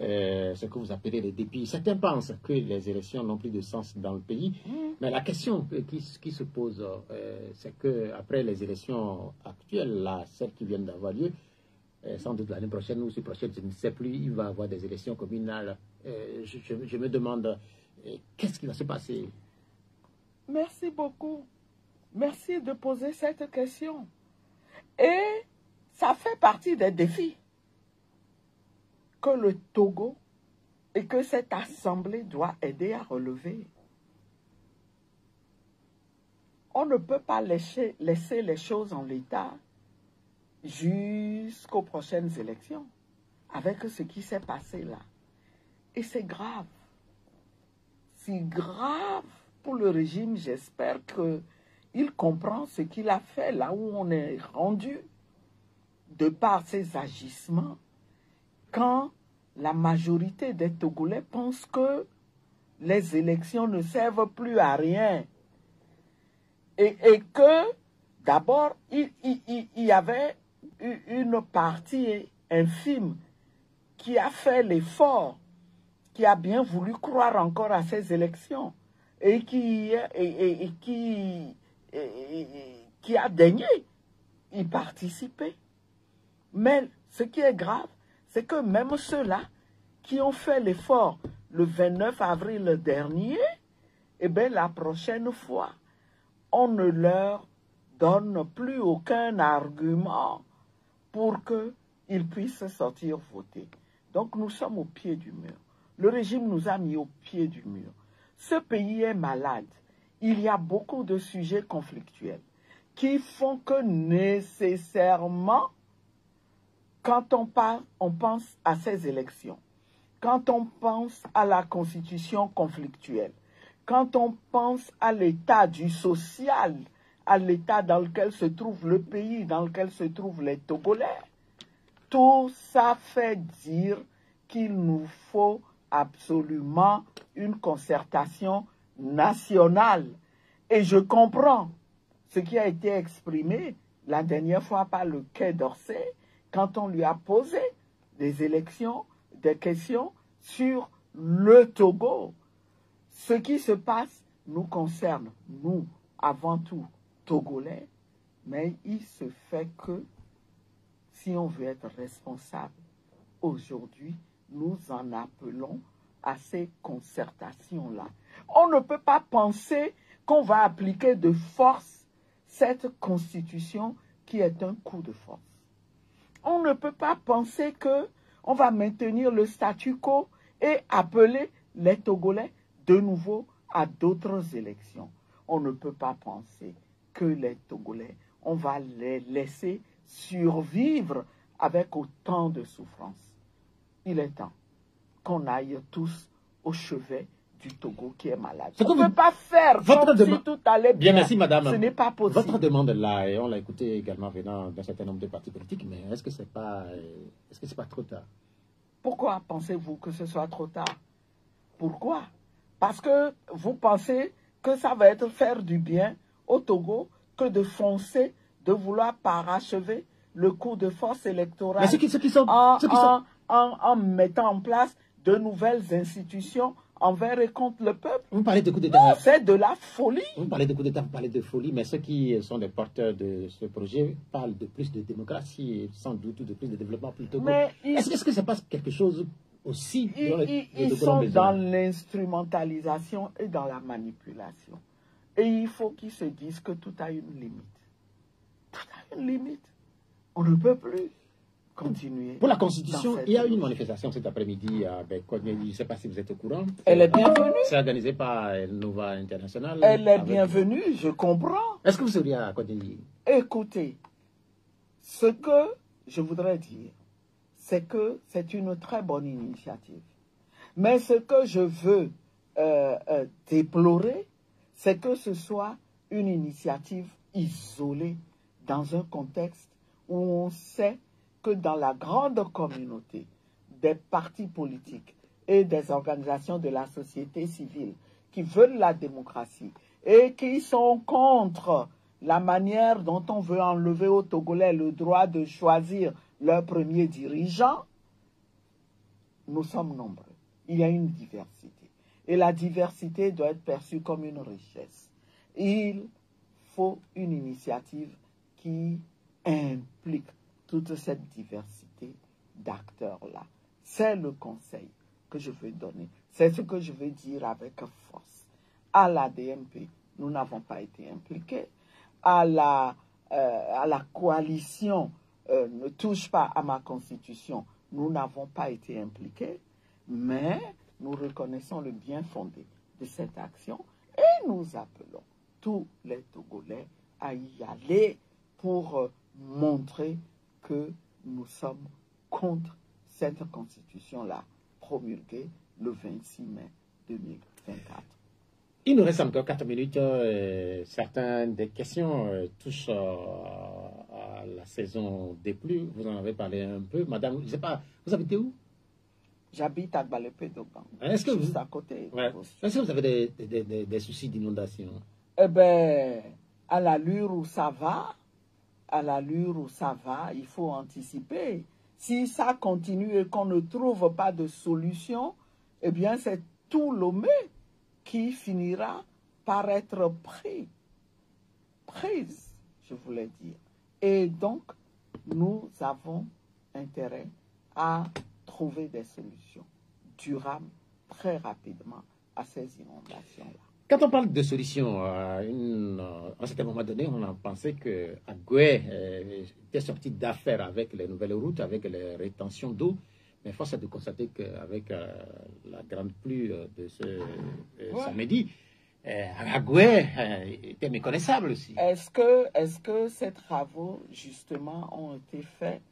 euh, ce que vous appelez les défis. Certains pensent que les élections n'ont plus de sens dans le pays, mais la question que- qui, qui se pose, euh, c'est que après les élections actuelles, là, celles qui viennent d'avoir lieu, euh, sans doute l'année prochaine ou l'année prochaine, je ne sais plus, il va y avoir des élections communales. Je, je- je me demande qu'est-ce qui va se passer? Merci beaucoup. Merci de poser cette question. Et ça fait partie des défis que le Togo et que cette assemblée doit aider à relever. On ne peut pas laisser, les choses en l'état jusqu'aux prochaines élections avec ce qui s'est passé là. Et c'est grave. C'est grave pour le régime. J'espère qu'il comprend ce qu'il a fait là où on est rendu de par ses agissements quand la majorité des Togolais pensent que les élections ne servent plus à rien. Et, que, d'abord, il, y avait une partie infime qui a fait l'effort, qui a bien voulu croire encore à ces élections et qui, qui a daigné y participer. Mais ce qui est grave, c'est que même ceux-là qui ont fait l'effort le 29 avril dernier, eh bien, la prochaine fois, on ne leur donne plus aucun argument pour qu'ils puissent sortir voter. Donc nous sommes au pied du mur. Le régime nous a mis au pied du mur. Ce pays est malade. Il y a beaucoup de sujets conflictuels qui font que nécessairement, quand on, parle, on pense à ces élections, quand on pense à la constitution conflictuelle, quand on pense à l'état du social, à l'état dans lequel se trouve le pays, dans lequel se trouvent les Togolais, tout ça fait dire qu'il nous faut absolument une concertation nationale. Et je comprends ce qui a été exprimé la dernière fois par le Quai d'Orsay quand on lui a posé des élections, des questions sur le Togo. Ce qui se passe nous concerne, nous, avant tout, Togolais, mais il se fait que si on veut être responsable aujourd'hui, nous en appelons à ces concertations-là. On ne peut pas penser qu'on va appliquer de force cette constitution qui est un coup de force. On ne peut pas penser que on va maintenir le statu quo et appeler les Togolais de nouveau à d'autres élections. On ne peut pas penser que les Togolais, on va les laisser survivre avec autant de souffrance. Il est temps qu'on aille tous au chevet du Togo qui est malade. Ce on ne peut pas faire Votre comme si tout allait bien. Bien, merci, madame. Ce n'est pas possible. Votre demande est là, et on l'a écouté également venant d'un certain nombre de partis politiques, mais est-ce que c'est pas, euh, est-ce que c'est pas trop tard? Pourquoi pensez-vous que ce soit trop tard? Pourquoi? Parce que vous pensez que ça va être faire du bien au Togo que de foncer, de vouloir parachever le coup de force électorale Mais ceux qui, ceux qui sont, en, ceux qui sont, en- en- en mettant en place de nouvelles institutions envers et contre le peuple. vous parlez de coup d'État, C'est de la folie. vous parlez de coup d'État, vous parlez de folie, mais ceux qui sont des porteurs de ce projet parlent de plus de démocratie et sans doute de plus de développement plutôt. Mais Est-ce que c'est pas quelque chose aussi ils- les- ils- les sont dans l'instrumentalisation et dans la manipulation. Et il faut qu'ils se disent que tout a une limite. Tout a une limite. On ne peut plus continuer. Pour la Constitution, il y a eu une manifestation cet après-midi à Bekogné. Je ne sais pas si vous êtes au courant. Elle est bienvenue. C'est organisé par Nova International. Elle est avec- bienvenue, je comprends. Est-ce que vous seriez à Kodji Écoutez, ce que je voudrais dire, c'est que c'est une très bonne initiative. Mais ce que je veux euh, euh, déplorer, c'est que ce soit une initiative isolée dans un contexte où on sait que dans la grande communauté des partis politiques et des organisations de la société civile qui veulent la démocratie et qui sont contre la manière dont on veut enlever aux Togolais le droit de choisir leur premier dirigeant, nous sommes nombreux. Il y a une diversité. Et la diversité doit être perçue comme une richesse. Il faut une initiative qui implique toute cette diversité d'acteurs-là. C'est le conseil que je veux donner. C'est ce que je veux dire avec force. À la DMP, nous n'avons pas été impliqués. À la, euh, à la coalition euh, ne touche pas à ma constitution, nous n'avons pas été impliqués. Mais nous reconnaissons le bien fondé de cette action et nous appelons tous les Togolais à y aller pour euh, montrer que nous sommes contre cette constitution-là promulguée le 26 mai 2024. Il nous reste encore 4 minutes. euh, certaines des questions euh, touchent euh, à la saison des pluies. Vous en avez parlé un peu. Madame, je sais pas, vous habitez où? J'habite à Balepé Dogan, Est-ce que vous, à côté. ouais. Est-ce que vous avez des, des- des- des soucis d'inondation? Eh bien, à l'allure où ça va, à l'allure où ça va, il faut anticiper. Si ça continue et qu'on ne trouve pas de solution, eh bien, c'est tout Lomé qui finira par être pris. Prise, je voulais dire. Et donc, nous avons intérêt à trouver des solutions durables, très rapidement à ces inondations-là. Quand on parle de solutions, à, un certain moment donné, on a pensé que Agoué euh, était sorti d'affaires avec les nouvelles routes, avec les rétentions d'eau. Mais force est de constater qu'avec euh, la grande pluie euh, de ce samedi, Agoué était méconnaissable aussi. Est-ce que, est que ces travaux, justement, ont été faits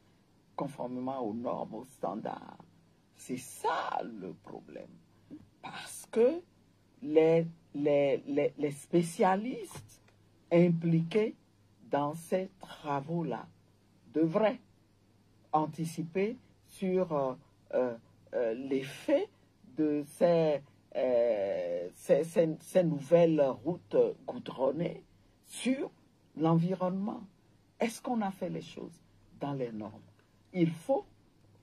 conformément aux normes, aux standards? C'est ça le problème. Parce que les les, spécialistes impliqués dans ces travaux-là devraient anticiper sur euh, euh, euh, l'effet de ces, ces, ces, nouvelles routes goudronnées sur l'environnement. Est-ce qu'on a fait les choses dans les normes? Il faut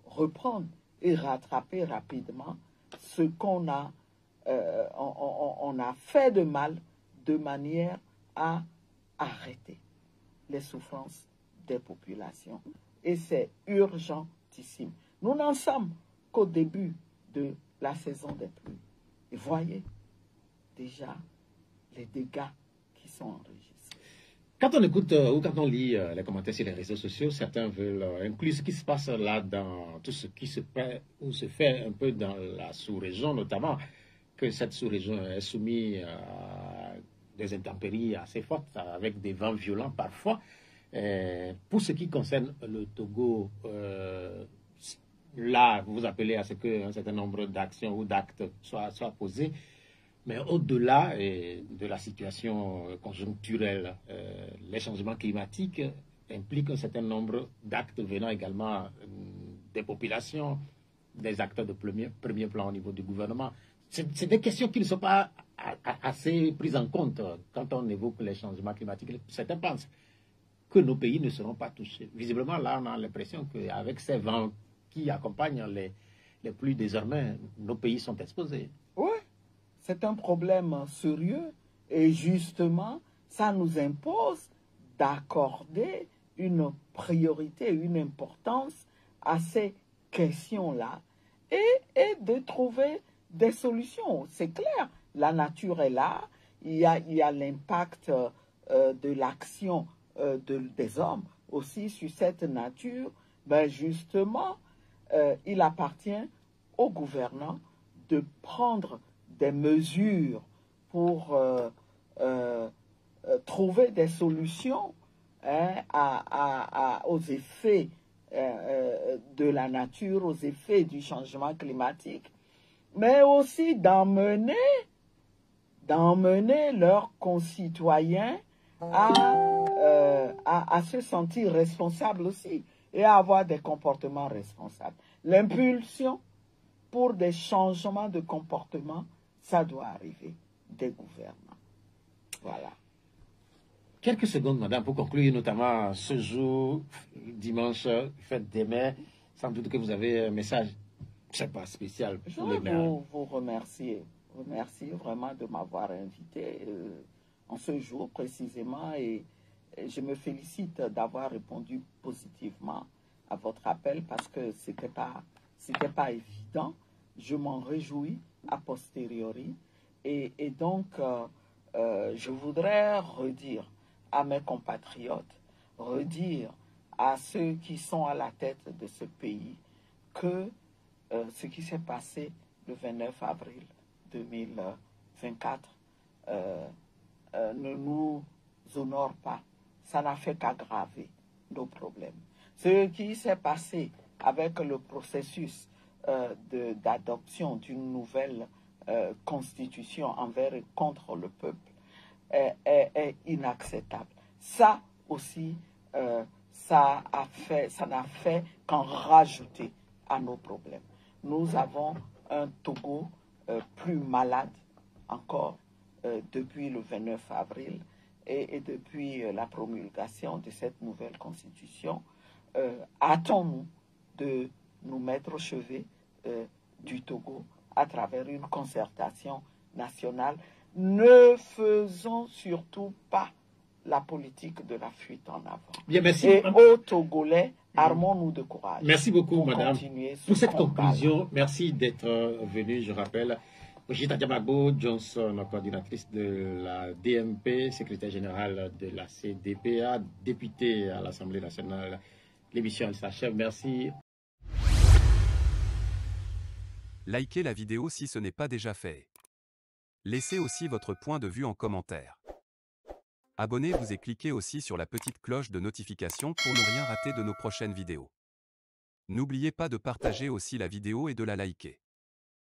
reprendre et rattraper rapidement ce qu'on a euh, on, a fait de mal de manière à arrêter les souffrances des populations. Et c'est urgentissime. Nous n'en sommes qu'au début de la saison des pluies. Et voyez déjà les dégâts qui sont enregistrés. Quand on écoute euh, ou quand on lit euh, les commentaires sur les réseaux sociaux, certains veulent inclure ce qui se passe là dans tout ce qui se fait se fait un peu dans la sous-région, notamment que cette sous-région est soumise à des intempéries assez fortes, avec des vents violents parfois. pour ce qui concerne le Togo, euh, là, vous appelez à ce qu'un certain nombre d'actions ou d'actes soient, posés. Mais au-delà de la situation conjoncturelle, euh, les changements climatiques impliquent un certain nombre d'actes venant également euh, des populations, des acteurs de premier plan au niveau du gouvernement c'est des questions qui ne sont pas assez prises en compte quand on évoque les changements climatiques. Certains pensent que nos pays ne seront pas touchés. Visiblement, là, on a l'impression qu'avec ces vents qui accompagnent les, les pluies désormais, nos pays sont exposés. Oui, c'est un problème sérieux et justement, ça nous impose d'accorder une priorité, une importance à ces questions-là et, et de trouver des solutions. C'est clair, la nature est là, il y a, l'impact euh, de l'action euh, des hommes aussi sur cette nature. Ben justement, euh, il appartient aux gouvernants de prendre des mesures pour trouver des solutions hein, aux effets de la nature, aux effets du changement climatique mais aussi d'emmener, d'emmener leurs concitoyens euh, à, à, se sentir responsables aussi et à avoir des comportements responsables. L'impulsion pour des changements de comportement, ça doit arriver des gouvernements. Voilà. Quelques secondes, madame, pour conclure, notamment ce jour, dimanche, fête des mères. Sans doute que vous avez un message c'est pas spécial. Je veux vous, vous remercier, remercier vraiment de m'avoir invité euh, en ce jour précisément et, je me félicite d'avoir répondu positivement à votre appel parce que c'était pas c'était pas évident. Je m'en réjouis a posteriori et, et donc euh, euh, je voudrais redire à mes compatriotes, redire à ceux qui sont à la tête de ce pays que euh, ce qui s'est passé le 29 avril 2024 euh, euh, ne nous honore pas. Ça n'a fait qu'aggraver nos problèmes. Ce qui s'est passé avec le processus d'adoption d'une nouvelle constitution envers et contre le peuple est, est inacceptable. Ça aussi, ça a fait, ça n'a fait qu'en rajouter à nos problèmes nous avons un Togo euh, plus malade encore euh, depuis le 29 avril et, depuis euh, la promulgation de cette nouvelle constitution. Hâtons-nous de nous mettre au chevet du Togo à travers une concertation nationale. Ne faisons surtout pas la politique de la fuite en avant. Bien, merci. Et aux Togolais, armons-nous de courage. Merci beaucoup, madame. Pour cette conclusion, merci d'être venu, je rappelle, Brigitte Diabagbo Johnson, coordinatrice de la DMP, secrétaire générale de la CDPA, députée à l'Assemblée nationale. L'émission s'achève. Merci. Likez la vidéo si ce n'est pas déjà fait. Laissez aussi votre point de vue en commentaire. Abonnez-vous et cliquez aussi sur la petite cloche de notification pour ne rien rater de nos prochaines vidéos. N'oubliez pas de partager aussi la vidéo et de la liker.